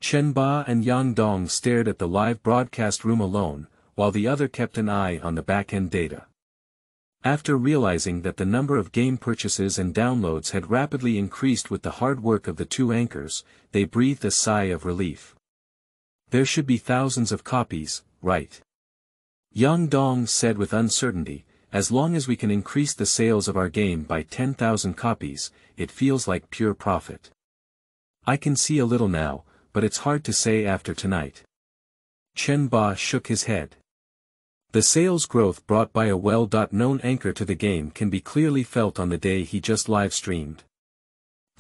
Chen Ba and Yang Dong stared at the live broadcast room alone, while the other kept an eye on the back-end data. After realizing that the number of game purchases and downloads had rapidly increased with the hard work of the two anchors, they breathed a sigh of relief. There should be thousands of copies, right? Yang Dong said with uncertainty, as long as we can increase the sales of our game by 10,000 copies, it feels like pure profit. I can see a little now, but it's hard to say after tonight. Chen Ba shook his head. The sales growth brought by a well-known anchor to the game can be clearly felt on the day he just live-streamed.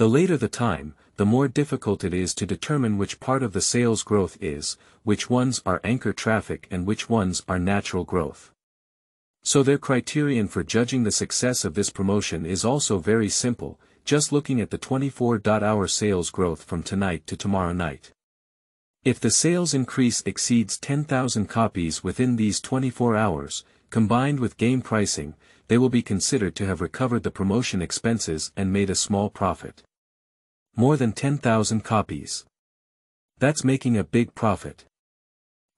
The later the time, the more difficult it is to determine which part of the sales growth is, which ones are anchor traffic and which ones are natural growth. So their criterion for judging the success of this promotion is also very simple, just looking at the 24-hour sales growth from tonight to tomorrow night. If the sales increase exceeds 10,000 copies within these 24 hours, combined with game pricing, they will be considered to have recovered the promotion expenses and made a small profit. More than 10,000 copies. That's making a big profit.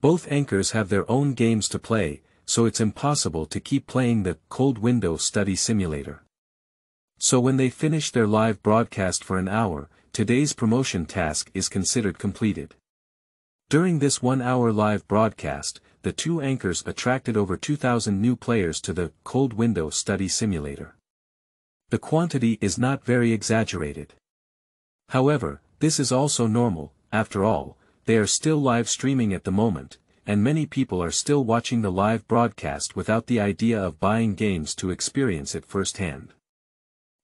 Both anchors have their own games to play, so it's impossible to keep playing the cold window study simulator. So when they finish their live broadcast for an hour, today's promotion task is considered completed. During this one-hour live broadcast, the two anchors attracted over 2,000 new players to the Cold Window Study Simulator. The quantity is not very exaggerated. However, this is also normal, after all, they are still live streaming at the moment, and many people are still watching the live broadcast without the idea of buying games to experience it firsthand.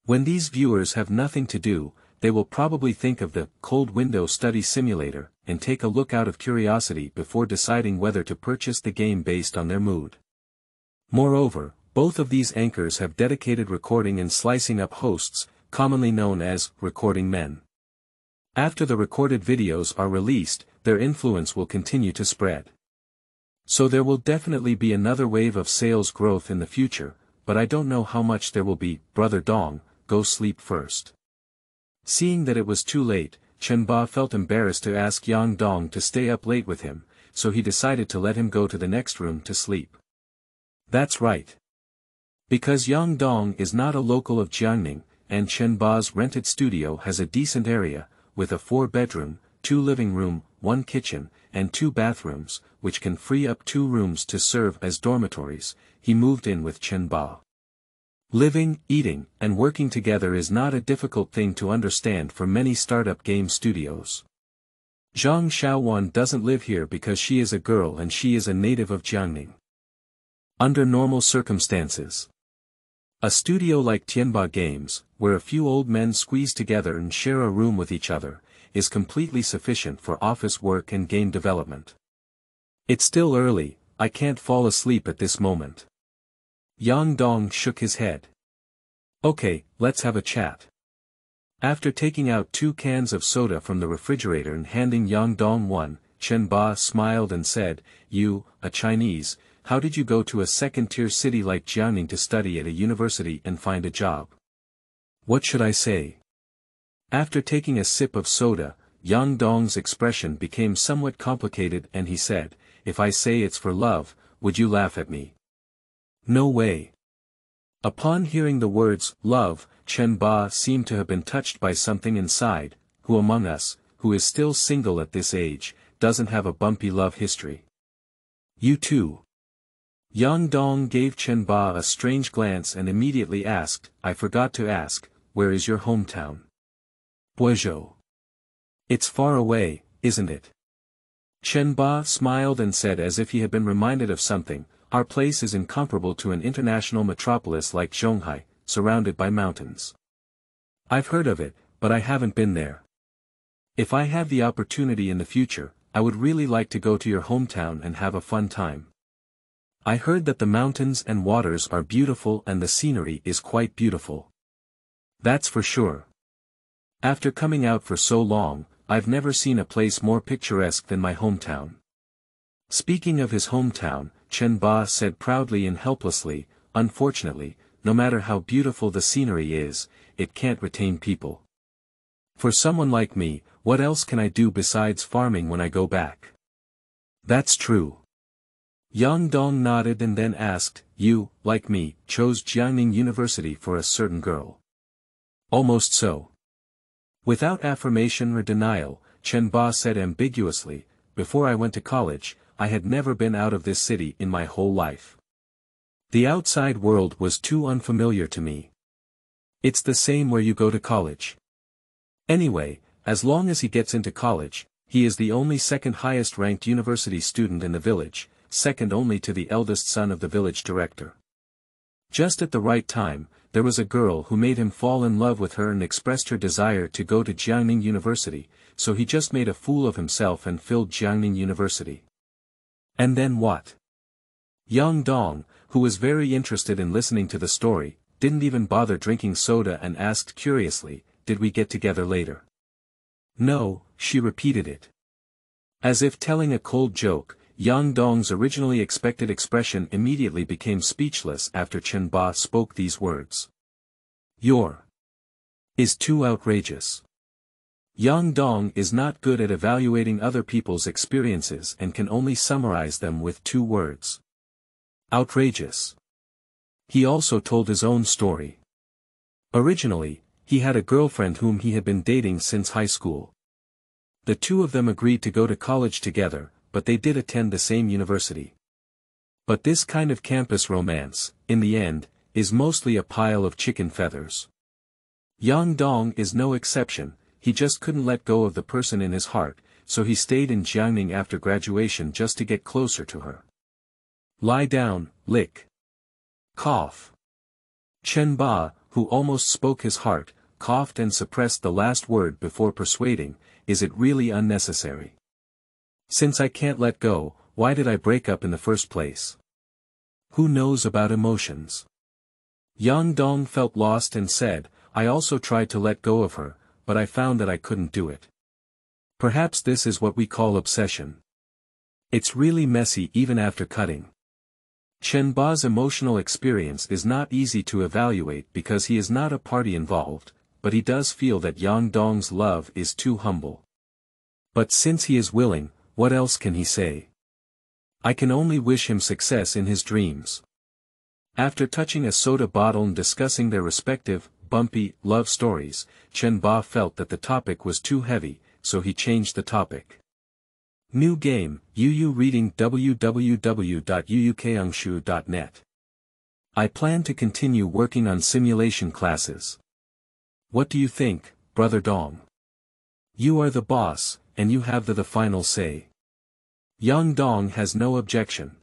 When these viewers have nothing to do, they will probably think of the Cold Window Study Simulator, and take a look out of curiosity before deciding whether to purchase the game based on their mood. Moreover, both of these anchors have dedicated recording and slicing up hosts, commonly known as recording men. After the recorded videos are released, their influence will continue to spread. So there will definitely be another wave of sales growth in the future, but I don't know how much there will be, Brother Dong, go sleep first. Seeing that it was too late, Chen Ba felt embarrassed to ask Yang Dong to stay up late with him, so he decided to let him go to the next room to sleep. That's right. Because Yang Dong is not a local of Jiangning, and Chen Ba's rented studio has a decent area, with a four-bedroom, two living room, one kitchen, and two bathrooms, which can free up two rooms to serve as dormitories, he moved in with Chen Ba. Living, eating, and working together is not a difficult thing to understand for many startup game studios. Zhang Xiaowan doesn't live here because she is a girl and she is a native of Jiangning. Under normal circumstances. A studio like Tianba Games, where a few old men squeeze together and share a room with each other, is completely sufficient for office work and game development. It's still early, I can't fall asleep at this moment. Yang Dong shook his head. Okay, let's have a chat. After taking out two cans of soda from the refrigerator and handing Yang Dong one, Chen Ba smiled and said, You, a Chinese, how did you go to a second-tier city like Jiangning to study at a university and find a job? What should I say? After taking a sip of soda, Yang Dong's expression became somewhat complicated and he said, If I say it's for love, would you laugh at me? No way. Upon hearing the words, love, Chen Ba seemed to have been touched by something inside, who among us, who is still single at this age, doesn't have a bumpy love history. You too. Yang Dong gave Chen Ba a strange glance and immediately asked, I forgot to ask, where is your hometown? Guizhou. It's far away, isn't it? Chen Ba smiled and said as if he had been reminded of something, our place is incomparable to an international metropolis like Zhonghai, surrounded by mountains. I've heard of it, but I haven't been there. If I have the opportunity in the future, I would really like to go to your hometown and have a fun time. I heard that the mountains and waters are beautiful and the scenery is quite beautiful. That's for sure. After coming out for so long, I've never seen a place more picturesque than my hometown. Speaking of his hometown, Chen Ba said proudly and helplessly, unfortunately, no matter how beautiful the scenery is, it can't retain people. For someone like me, what else can I do besides farming when I go back? That's true. Yang Dong nodded and then asked, you, like me, chose Jiangning University for a certain girl. Almost so. Without affirmation or denial, Chen Ba said ambiguously, before I went to college, I had never been out of this city in my whole life. The outside world was too unfamiliar to me. It's the same where you go to college. Anyway, as long as he gets into college, he is the only second highest ranked university student in the village, second only to the eldest son of the village director. Just at the right time, there was a girl who made him fall in love with her and expressed her desire to go to Jiangning University, so he just made a fool of himself and filled Jiangning University. And then what? Yang Dong, who was very interested in listening to the story, didn't even bother drinking soda and asked curiously, did we get together later? No, she repeated it. As if telling a cold joke, Yang Dong's originally expected expression immediately became speechless after Chen Ba spoke these words. Your is too outrageous. Yang Dong is not good at evaluating other people's experiences and can only summarize them with two words. Outrageous. He also told his own story. Originally, he had a girlfriend whom he had been dating since high school. The two of them agreed to go to college together, but they did attend the same university. But this kind of campus romance, in the end, is mostly a pile of chicken feathers. Yang Dong is no exception, he just couldn't let go of the person in his heart, so he stayed in Jiangning after graduation just to get closer to her. Lie down, lick. Cough. Chen Ba, who almost spoke his heart, coughed and suppressed the last word before persuading, is it really unnecessary? Since I can't let go, why did I break up in the first place? Who knows about emotions? Yang Dong felt lost and said, I also tried to let go of her, but I found that I couldn't do it. Perhaps this is what we call obsession. It's really messy even after cutting. Chen Ba's emotional experience is not easy to evaluate because he is not a party involved, but he does feel that Yang Dong's love is too humble. But since he is willing, what else can he say? I can only wish him success in his dreams. After touching a soda bottle and discussing their respective, bumpy, love stories, Chen Ba felt that the topic was too heavy, so he changed the topic. New game, UU reading www.uukangshu.net. I plan to continue working on simulation classes. What do you think, Brother Dong? You are the boss, and you have the, the final say. Yang Dong has no objection.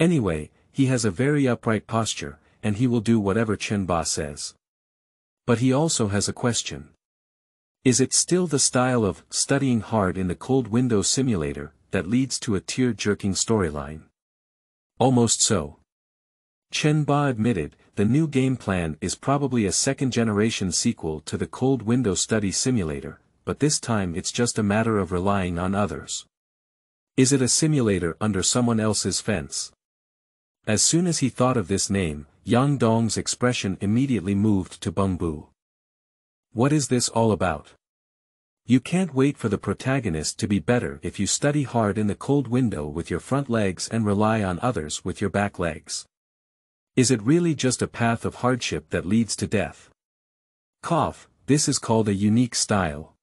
Anyway, he has a very upright posture, and he will do whatever Chen Ba says. But he also has a question. Is it still the style of studying hard in the cold window simulator that leads to a tear-jerking storyline? Almost so. Chen Ba admitted, the new game plan is probably a second-generation sequel to the Cold Window Study Simulator, but this time it's just a matter of relying on others. Is it a simulator under someone else's fence? As soon as he thought of this name, Yang Dong's expression immediately moved to Bungbu. What is this all about? You can't wait for the protagonist to be better if you study hard in the cold window with your front legs and rely on others with your back legs. Is it really just a path of hardship that leads to death? Cough, this is called a unique style.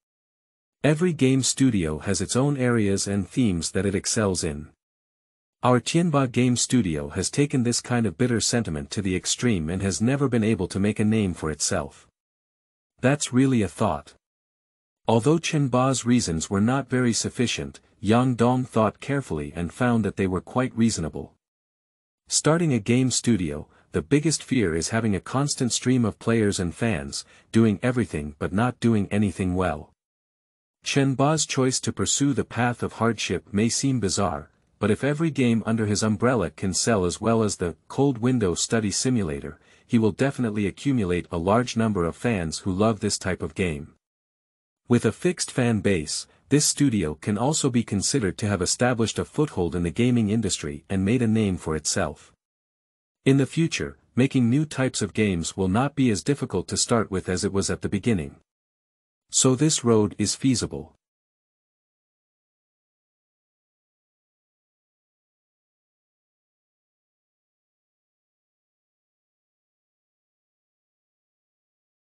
Every game studio has its own areas and themes that it excels in. Our Tianba Game Studio has taken this kind of bitter sentiment to the extreme and has never been able to make a name for itself. That's really a thought. Although Chen Ba's reasons were not very sufficient, Yang Dong thought carefully and found that they were quite reasonable. Starting a game studio, the biggest fear is having a constant stream of players and fans, doing everything but not doing anything well. Chen Ba's choice to pursue the path of hardship may seem bizarre, but if every game under his umbrella can sell as well as the Cold Window Study Simulator, he will definitely accumulate a large number of fans who love this type of game. With a fixed fan base, this studio can also be considered to have established a foothold in the gaming industry and made a name for itself. In the future, making new types of games will not be as difficult to start with as it was at the beginning. So this road is feasible.